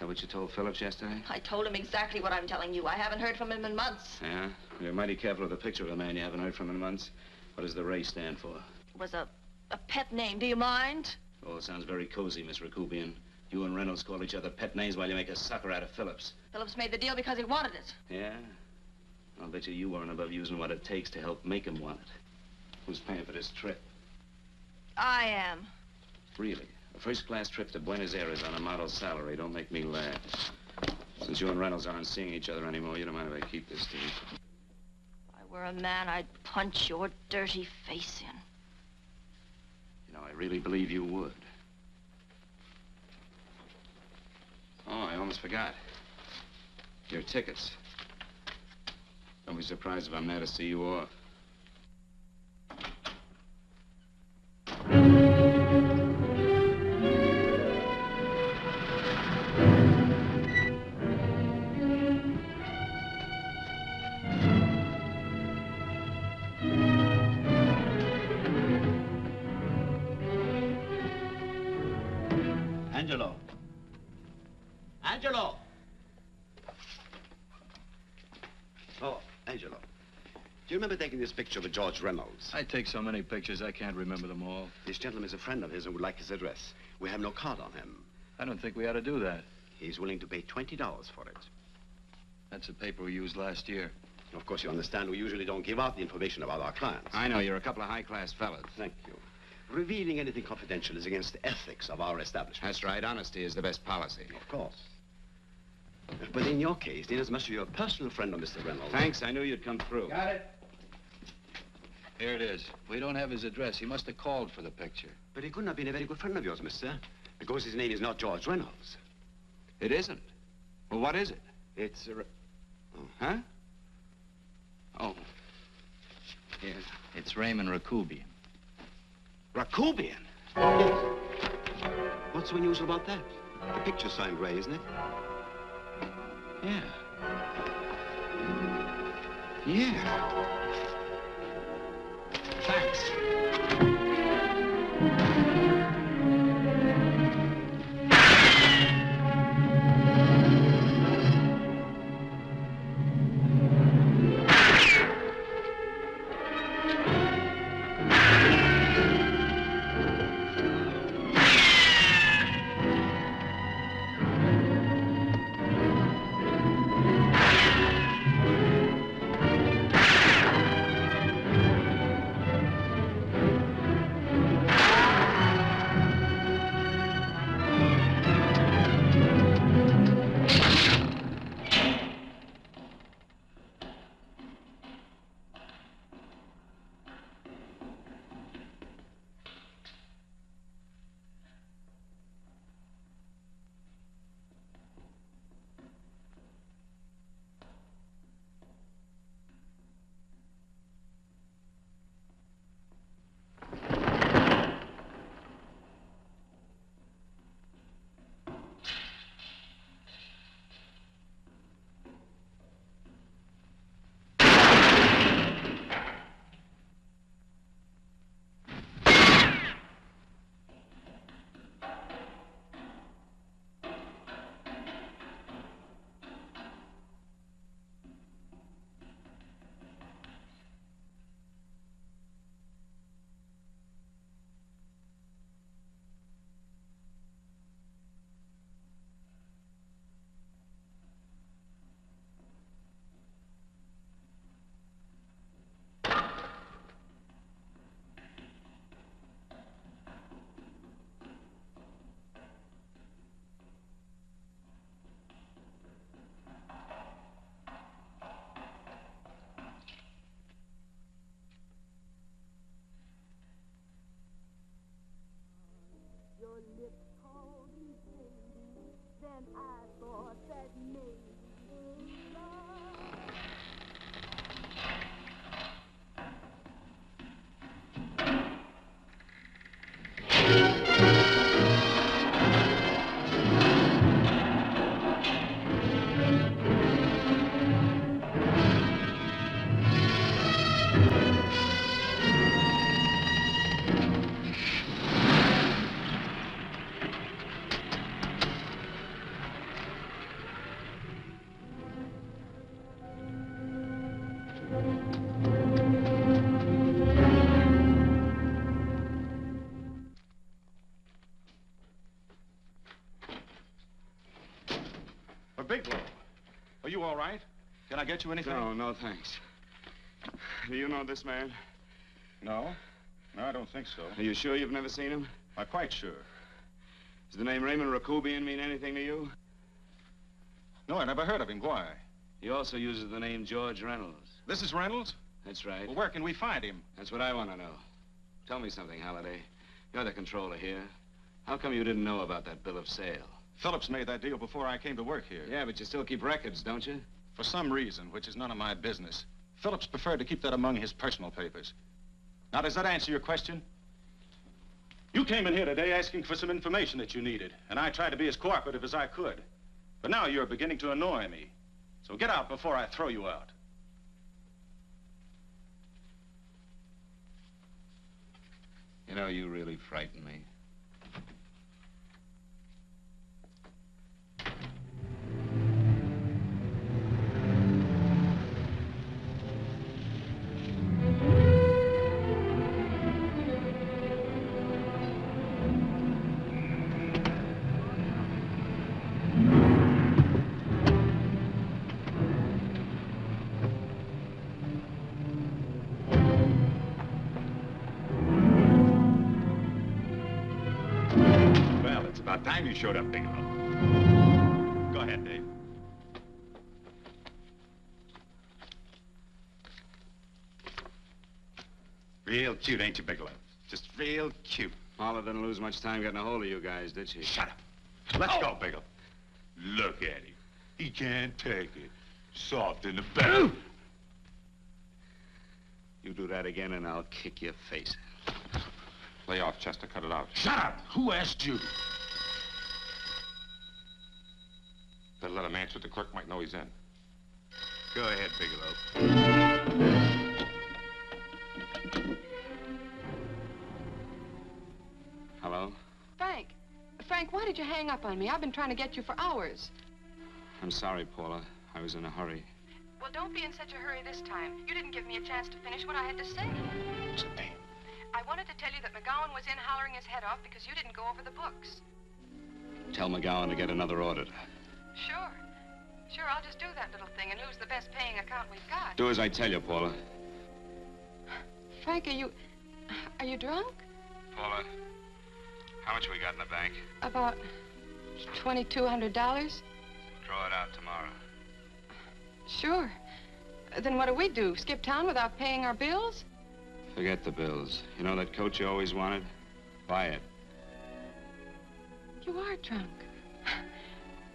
that what you told Phillips yesterday? I told him exactly what I'm telling you. I haven't heard from him in months. Yeah? You're mighty careful of the picture of a man you haven't heard from in months. What does the Ray stand for? It was a, a pet name. Do you mind? Oh, sounds very cozy, Miss Rakubian. You and Reynolds call each other pet names while you make a sucker out of Phillips. Phillips made the deal because he wanted it. Yeah? I'll bet you you weren't above using what it takes to help make him want it. Who's paying for this trip? I am. Really? A first-class trip to Buenos Aires on a model salary. Don't make me laugh. Since you and Reynolds aren't seeing each other anymore, you don't mind if I keep this, do you? If I were a man, I'd punch your dirty face in. Really believe you would. Oh, I almost forgot. Your tickets. Don't be surprised if I'm there to see you off. This picture of George Reynolds? I take so many pictures, I can't remember them all. This gentleman is a friend of his and would like his address. We have no card on him. I don't think we ought to do that. He's willing to pay $20 for it. That's the paper we used last year. Of course, you understand we usually don't give out the information about our clients. I know, you're a couple of high-class fellas. Thank you. Revealing anything confidential is against the ethics of our establishment. That's right. Honesty is the best policy. Of course. But in your case, inasmuch as you're a personal friend of Mr. Reynolds... Thanks. I knew you'd come through. Got it. Here it is. We don't have his address. He must have called for the picture. But he couldn't have been a very good friend of yours, mister. Because his name is not George Reynolds. It isn't. Well, what is it? It's a... Oh, huh? Oh. Yes. It's Raymond Rakubian. Rakubian? What's so unusual about that? The picture's signed Ray, isn't it? Yeah. Yeah. Thanks. I get you anything? No, no, thanks. Do you know this man? No. No, I don't think so. Are you sure you've never seen him? I'm quite sure. Does the name Raymond Rakubian mean anything to you? No, I never heard of him. Why? He also uses the name George Reynolds. This is Reynolds? That's right. Well, where can we find him? That's what I want to know. Tell me something, Halliday. You're the controller here. How come you didn't know about that bill of sale? Phillips made that deal before I came to work here. Yeah, but you still keep records, don't you? For some reason, which is none of my business, Phillips preferred to keep that among his personal papers. Now, does that answer your question? You came in here today asking for some information that you needed, and I tried to be as cooperative as I could. But now you're beginning to annoy me. So get out before I throw you out. You know, you really frighten me. Time you showed up, Bigelow. Go ahead, Dave. Real cute, ain't you, Bigelow? Just real cute. Paula didn't lose much time getting a hold of you guys, did she? Shut up. Let's go, Bigelow. Look at him. He can't take it. Soft in the back. You do that again and I'll kick your face. Lay off, Chester. Cut it out. Shut up! Who asked you? Better let him answer. The clerk might know he's in. Go ahead, Bigelow. Hello? Frank. Frank, why did you hang up on me? I've been trying to get you for hours. I'm sorry, Paula. I was in a hurry. Well, don't be in such a hurry this time. You didn't give me a chance to finish what I had to say. I wanted to tell you that McGowan was in hollering his head off because you didn't go over the books. Tell McGowan to get another auditor. Sure. Sure, I'll just do that little thing and lose the best paying account we've got. Do as I tell you, Paula. Frank, are you... Are you drunk? Paula, how much we got in the bank? About $2,200? Draw it out tomorrow. Sure. Then what do we do? Skip town without paying our bills? Forget the bills. You know that coat you always wanted? Buy it. You are drunk.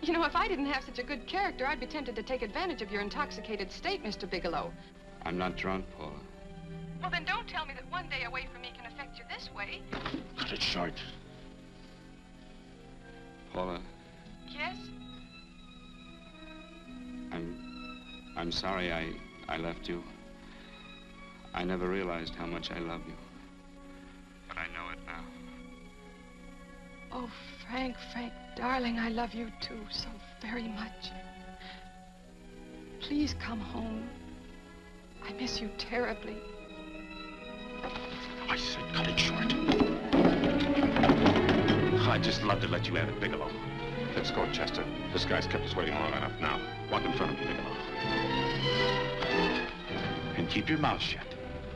You know, if I didn't have such a good character, I'd be tempted to take advantage of your intoxicated state, Mr. Bigelow. I'm not drunk, Paula. Well, then don't tell me that one day away from me can affect you this way. Cut it short. Paula, Yes? I'm... I'm sorry I... I left you. I never realized how much I love you. But I know it now. Oh, Frank, Frank, darling, I love you too so very much. Please come home. I miss you terribly. I said cut it short. I'd just love to let you have it, Bigelow. Let's go, Chester. This guy's kept us waiting long enough now. Walk in front of me, Bigelow. And keep your mouth shut.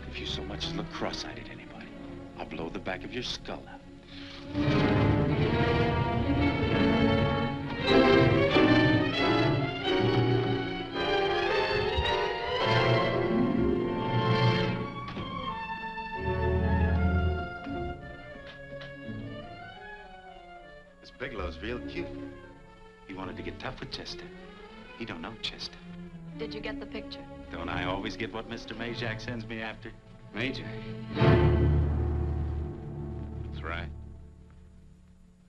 If you so much as look cross-eyed at anybody, I'll blow the back of your skull out. Tough with Chester. He don't know Chester. Did you get the picture? Don't I always get what Mr. Majak sends me after? Majak. That's right.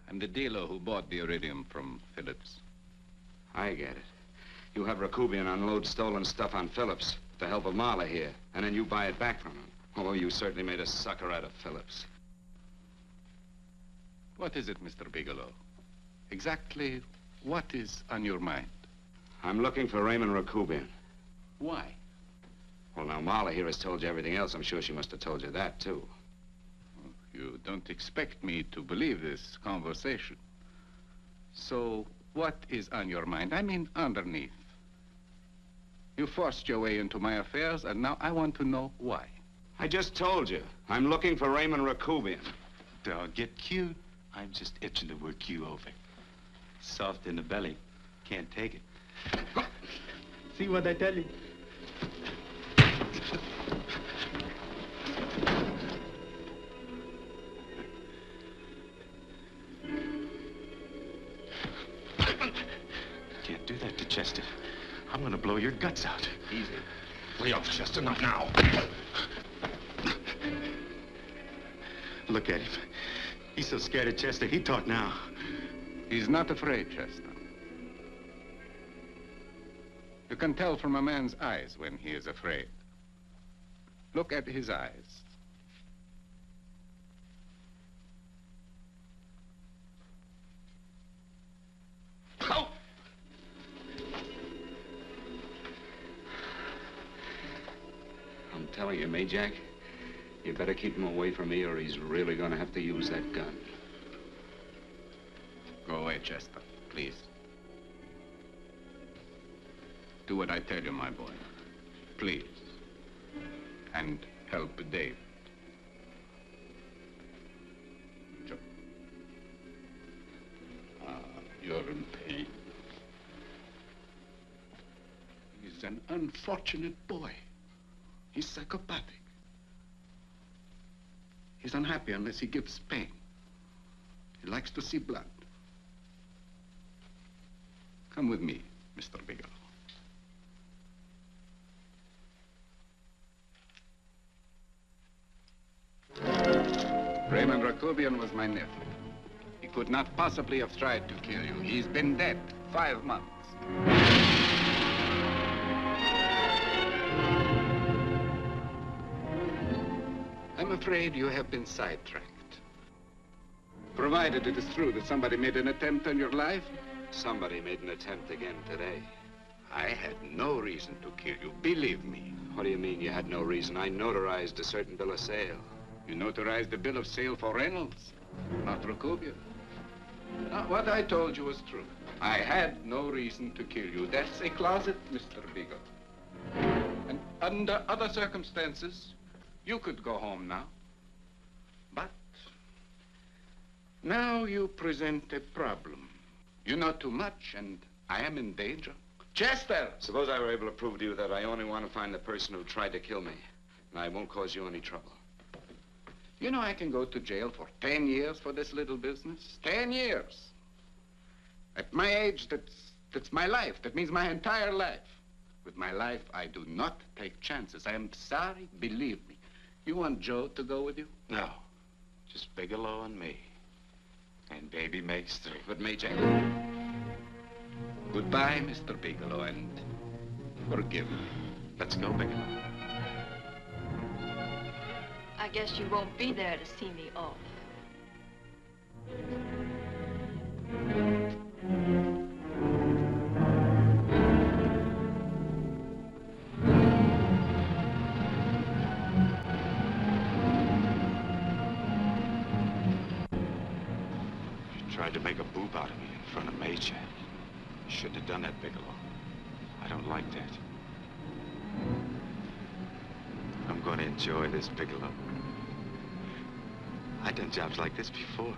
I'm the dealer who bought the iridium from Phillips. I get it. You have Rakubian unload stolen stuff on Phillips with the help of Marla here, and then you buy it back from him. Oh, you certainly made a sucker out of Phillips. What is it, Mr. Bigelow? Exactly what is on your mind? I'm looking for Raymond Rakubian. Why? Well, now, Marla here has told you everything else. I'm sure she must have told you that, too. You don't expect me to believe this conversation. So, what is on your mind? I mean, underneath. You forced your way into my affairs, and now I want to know why. I just told you. I'm looking for Raymond Rakubian. Don't get cute. I'm just itching to work you over. Soft in the belly. Can't take it. See what I tell you? Can't do that to Chester. I'm gonna blow your guts out. Easy. Lay off, Chester, not now. Look at him. He's so scared of Chester, he talk now. He's not afraid, Chester. You can tell from a man's eyes when he is afraid. Look at his eyes. I'm telling you, Majak, you better keep him away from me or he's really gonna have to use that gun. Go away, Chester, please. Do what I tell you, my boy. Please. And help Dave. Joe. Ah, you're in pain. He's an unfortunate boy. He's psychopathic. He's unhappy unless he gives pain. He likes to see blood. Come with me, Mr. Bigelow. Raymond Rakubian was my nephew. He could not possibly have tried to kill you. He's been dead five months. I'm afraid you have been sidetracked. Provided it is true that somebody made an attempt on your life, Somebody made an attempt again today. I had no reason to kill you, believe me. What do you mean you had no reason? I notarized a certain bill of sale. You notarized the bill of sale for Reynolds, not Rakubian. Now, what I told you was true. I had no reason to kill you. That's a closet, Mr. Beagle. And under other circumstances, you could go home now. But now you present a problem. You know too much, and I am in danger. Chester! Suppose I were able to prove to you that I only want to find the person who tried to kill me, and I won't cause you any trouble. You know I can go to jail for 10 years for this little business. 10 years. At my age, that's, that's my life. That means my entire life. With my life, I do not take chances. I am sorry, believe me. You want Joe to go with you? No. Just Bigelow and me. And baby makes three. But Majak, goodbye, Mr. Bigelow, and forgive me. Let's go, Bigelow. I guess you won't be there to see me off. Tried to make a boob out of me in front of Majak. Shouldn't have done that, Bigelow. I don't like that. I'm going to enjoy this, Bigelow. I've done jobs like this before.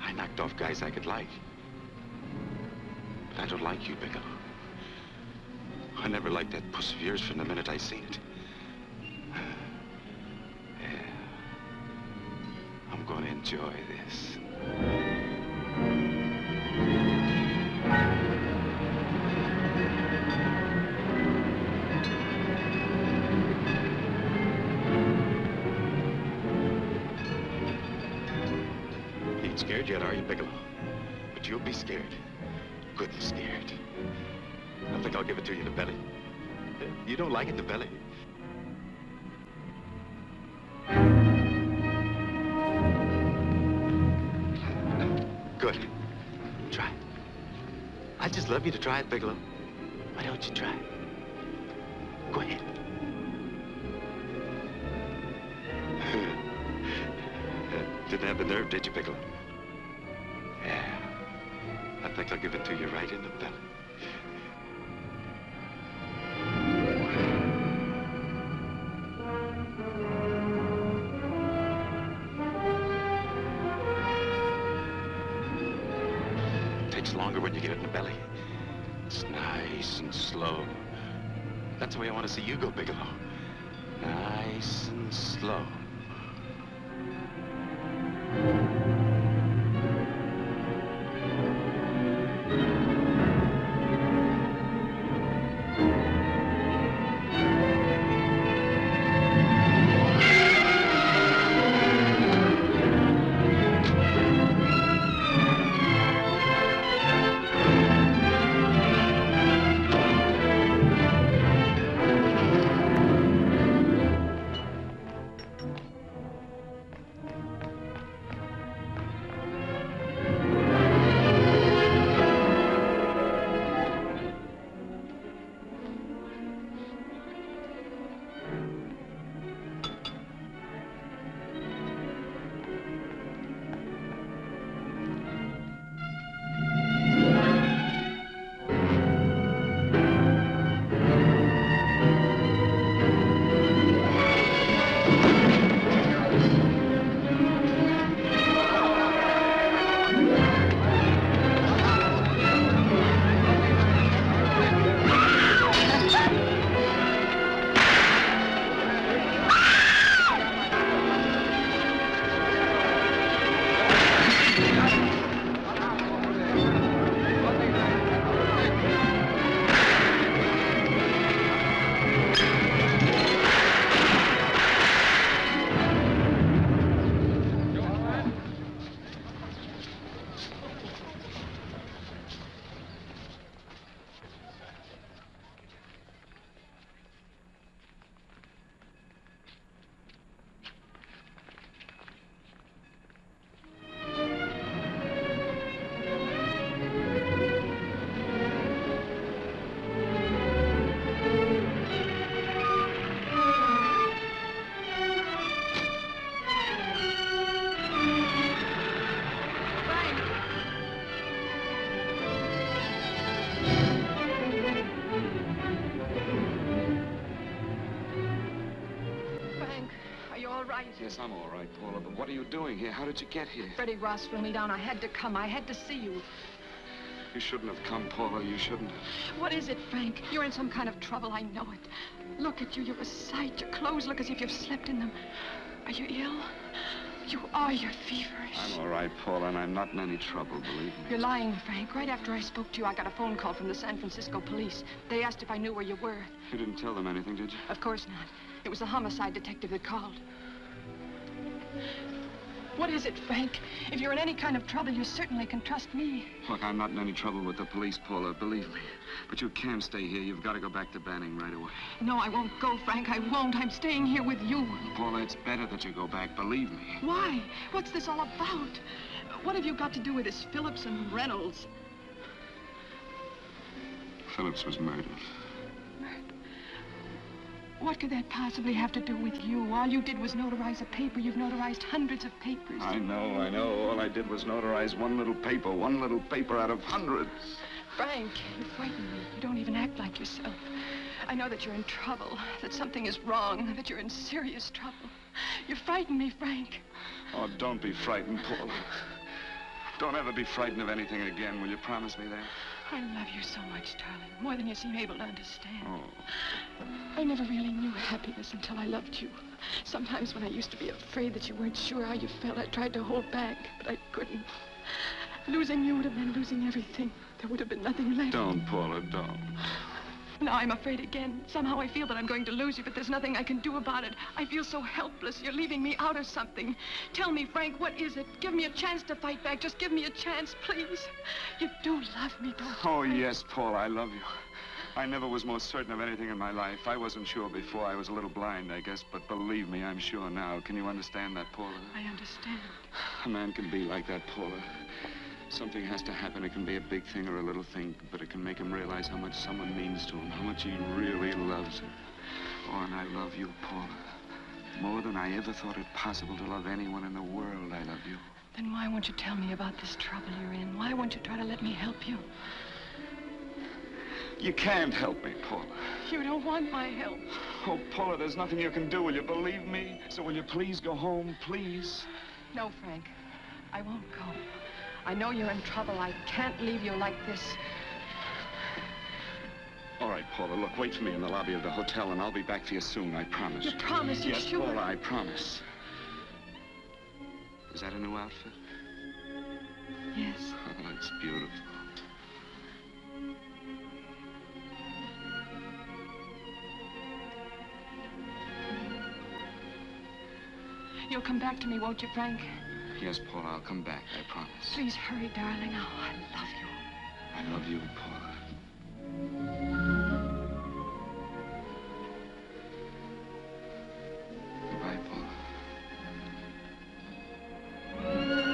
I knocked off guys I could like. But I don't like you, Bigelow. I never liked that puss of yours from the minute I seen it. Yeah. I'm going to enjoy this. Scared yet, are you, Bigelow? But you'll be scared. Good scared. I think I'll give it to you in the belly. You don't like it in the belly? Love you to try it, Bigelow. Why don't you try? Go ahead. Didn't have the nerve, did you, Bigelow? Yeah. I think I'll give it to you right in the belly. Yes, I'm all right, Paula, but what are you doing here? How did you get here? Freddie Ross flew me down. I had to come. I had to see you. You shouldn't have come, Paula. You shouldn't have. What is it, Frank? You're in some kind of trouble. I know it. Look at you. You're a sight. Your clothes look as if you've slept in them. Are you ill? You are. You're feverish. I'm all right, Paula, and I'm not in any trouble, believe me. You're lying, Frank. Right after I spoke to you, I got a phone call from the San Francisco police. They asked if I knew where you were. You didn't tell them anything, did you? Of course not. It was the homicide detective that called. What is it, Frank? If you're in any kind of trouble, you certainly can trust me. Look, I'm not in any trouble with the police, Paula, believe me. But you can't stay here. You've got to go back to Banning right away. No, I won't go, Frank. I won't. I'm staying here with you. Paula, it's better that you go back, believe me. Why? What's this all about? What have you got to do with this Phillips and Reynolds? Phillips was murdered. What could that possibly have to do with you? All you did was notarize a paper. You've notarized hundreds of papers. I know, I know. All I did was notarize one little paper, one little paper out of hundreds. Frank, you frighten me. You don't even act like yourself. I know that you're in trouble, that something is wrong, that you're in serious trouble. You frighten me, Frank. Oh, don't be frightened, Paula. Don't ever be frightened of anything again. Will you promise me that? I love you so much, darling, more than you seem able to understand. Oh. I never really knew happiness until I loved you. Sometimes when I used to be afraid that you weren't sure how you felt, I tried to hold back, but I couldn't. Losing you would have been losing everything. There would have been nothing left. Don't, Paula, don't. Now I'm afraid again. Somehow I feel that I'm going to lose you, but there's nothing I can do about it. I feel so helpless. You're leaving me out of something. Tell me, Frank, what is it? Give me a chance to fight back. Just give me a chance, please. You do love me, don't you? Oh, yes, Paul, I love you. I never was more certain of anything in my life. I wasn't sure before. I was a little blind, I guess, but believe me, I'm sure now. Can you understand that, Paula? I understand. A man can be like that, Paula. Something has to happen. It can be a big thing or a little thing, but it can make him realize how much someone means to him, how much he really loves her. Oh, and I love you, Paula. More than I ever thought it possible to love anyone in the world, I love you. Then why won't you tell me about this trouble you're in? Why won't you try to let me help you? You can't help me, Paula. You don't want my help. Oh, Paula, there's nothing you can do. Will you believe me? So will you please go home, please? No, Frank. I won't go. I know you're in trouble. I can't leave you like this. All right, Paula, look, wait for me in the lobby of the hotel, and I'll be back for you soon, I promise. You promise? You're yes, sure? Paula, I promise. Is that a new outfit? Yes. Oh, it's beautiful. You'll come back to me, won't you, Frank? Yes, Paula, I'll come back, I promise. Please hurry, darling. Oh, I love you. I love you, Paula. Goodbye, Paula.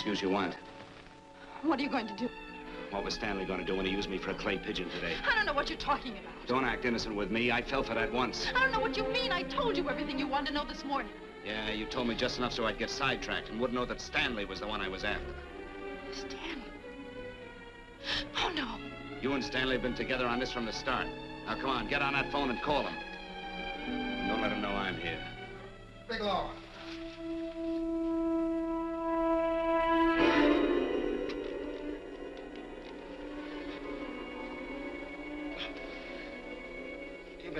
Excuse you want. What are you going to do? What was Stanley going to do when he used me for a clay pigeon today? I don't know what you're talking about. Don't act innocent with me. I fell for that once. I don't know what you mean. I told you everything you wanted to know this morning. Yeah, you told me just enough so I'd get sidetracked and wouldn't know that Stanley was the one I was after. Stanley. Oh, no. You and Stanley have been together on this from the start. Now, come on, get on that phone and call him. Don't let him know I'm here. Bigelow.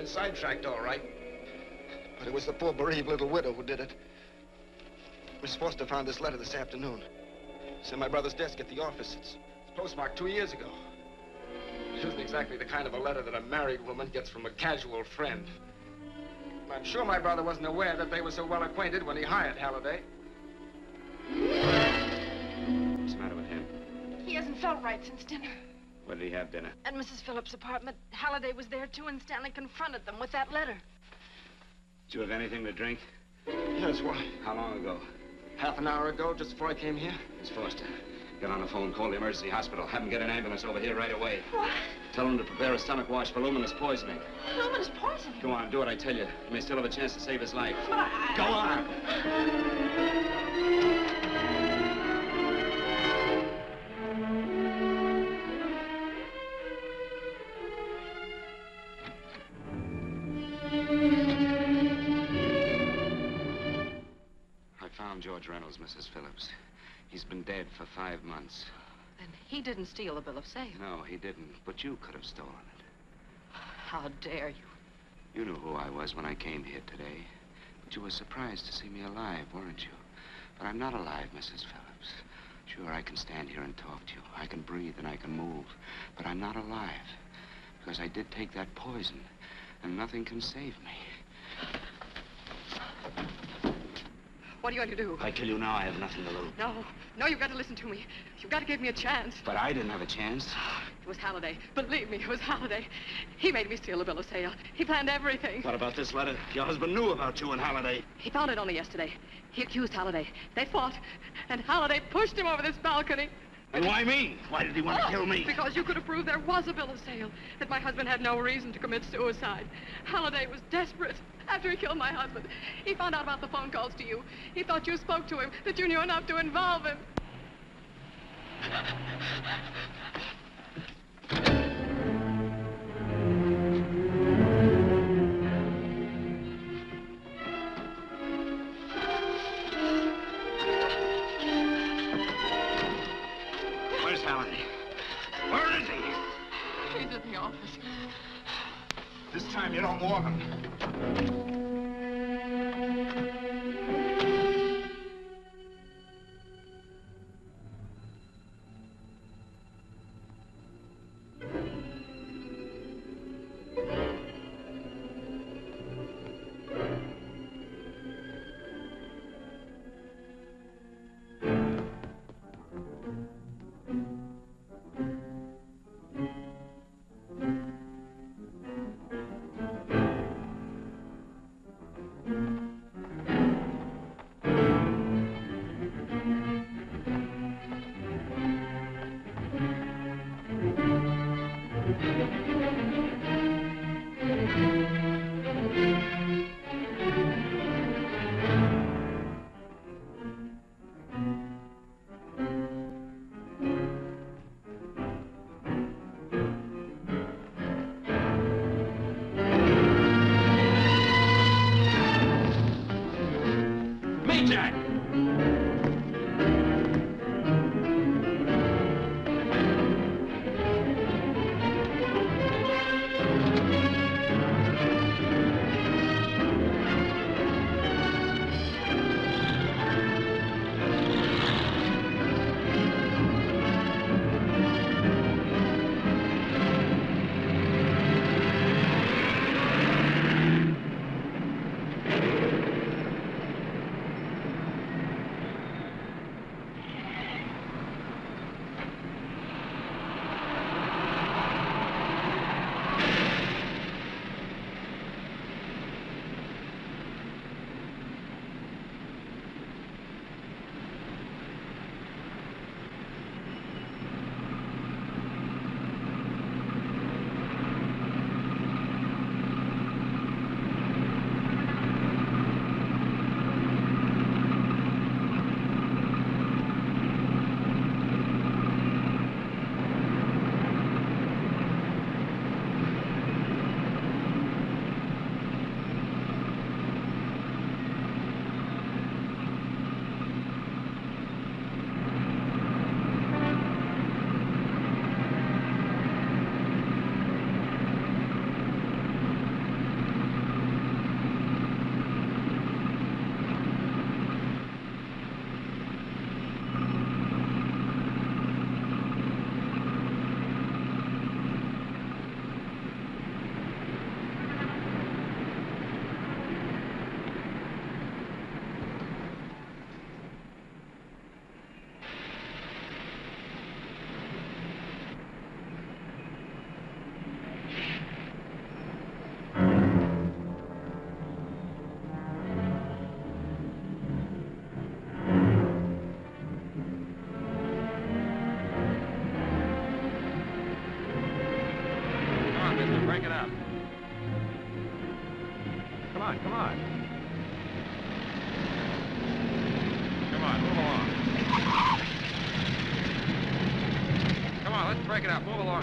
Been sidetracked, all right. But it was the poor bereaved little widow who did it. Miss Foster found this letter this afternoon. It's in my brother's desk at the office. It's, it's postmarked two years ago. It isn't exactly the kind of a letter that a married woman gets from a casual friend. I'm sure my brother wasn't aware that they were so well acquainted when he hired Halliday. What's the matter with him? He hasn't felt right since dinner. Where did he have dinner? At Mrs. Phillips' apartment, Halliday was there too, and Stanley confronted them with that letter. Did you have anything to drink? Yes, why? How long ago? Half an hour ago, just before I came here. Miss Foster, get on the phone, call the emergency hospital. Have them get an ambulance over here right away. What? Tell them to prepare a stomach wash for luminous poisoning. Luminous poisoning? Go on, do what I tell you. You may still have a chance to save his life. But I... Go on. Reynolds, Mrs. Phillips. He's been dead for five months. Then he didn't steal the bill of sale. No, he didn't. But you could have stolen it. How dare you? You knew who I was when I came here today. But you were surprised to see me alive, weren't you? But I'm not alive, Mrs. Phillips. Sure, I can stand here and talk to you. I can breathe and I can move. But I'm not alive. Because I did take that poison. And nothing can save me. What are you going to do? If I kill you now, I have nothing to lose. No, no, you've got to listen to me. You've got to give me a chance. But I didn't have a chance. It was Halliday. Believe me, it was Halliday. He made me steal the bill of sale. He planned everything. What about this letter? Your husband knew about you and Halliday. He found it only yesterday. He accused Halliday. They fought, and Halliday pushed him over this balcony. And why me? Why did he want to oh, kill me? Because you could have proved there was a bill of sale, that my husband had no reason to commit suicide. Halliday was desperate. After he killed my husband, he found out about the phone calls to you. He thought you spoke to him, that you knew enough to involve him.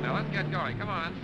Now. Let's get going. Come on.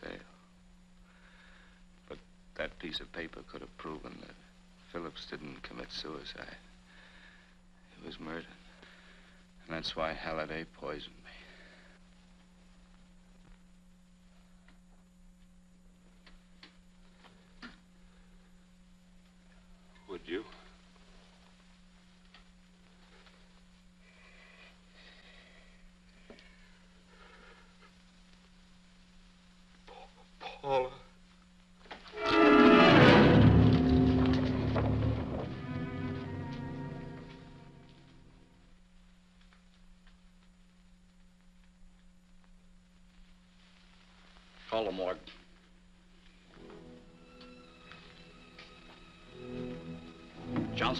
Sale. But that piece of paper could have proven that Phillips didn't commit suicide. It was murder. And that's why Halliday poisoned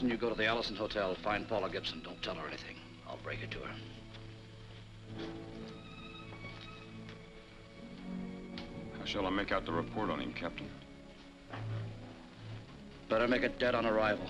Johnson, you go to the Allison Hotel. Find Paula Gibson. Don't tell her anything. I'll break it to her. How shall I make out the report on him, Captain? Better make it dead on arrival.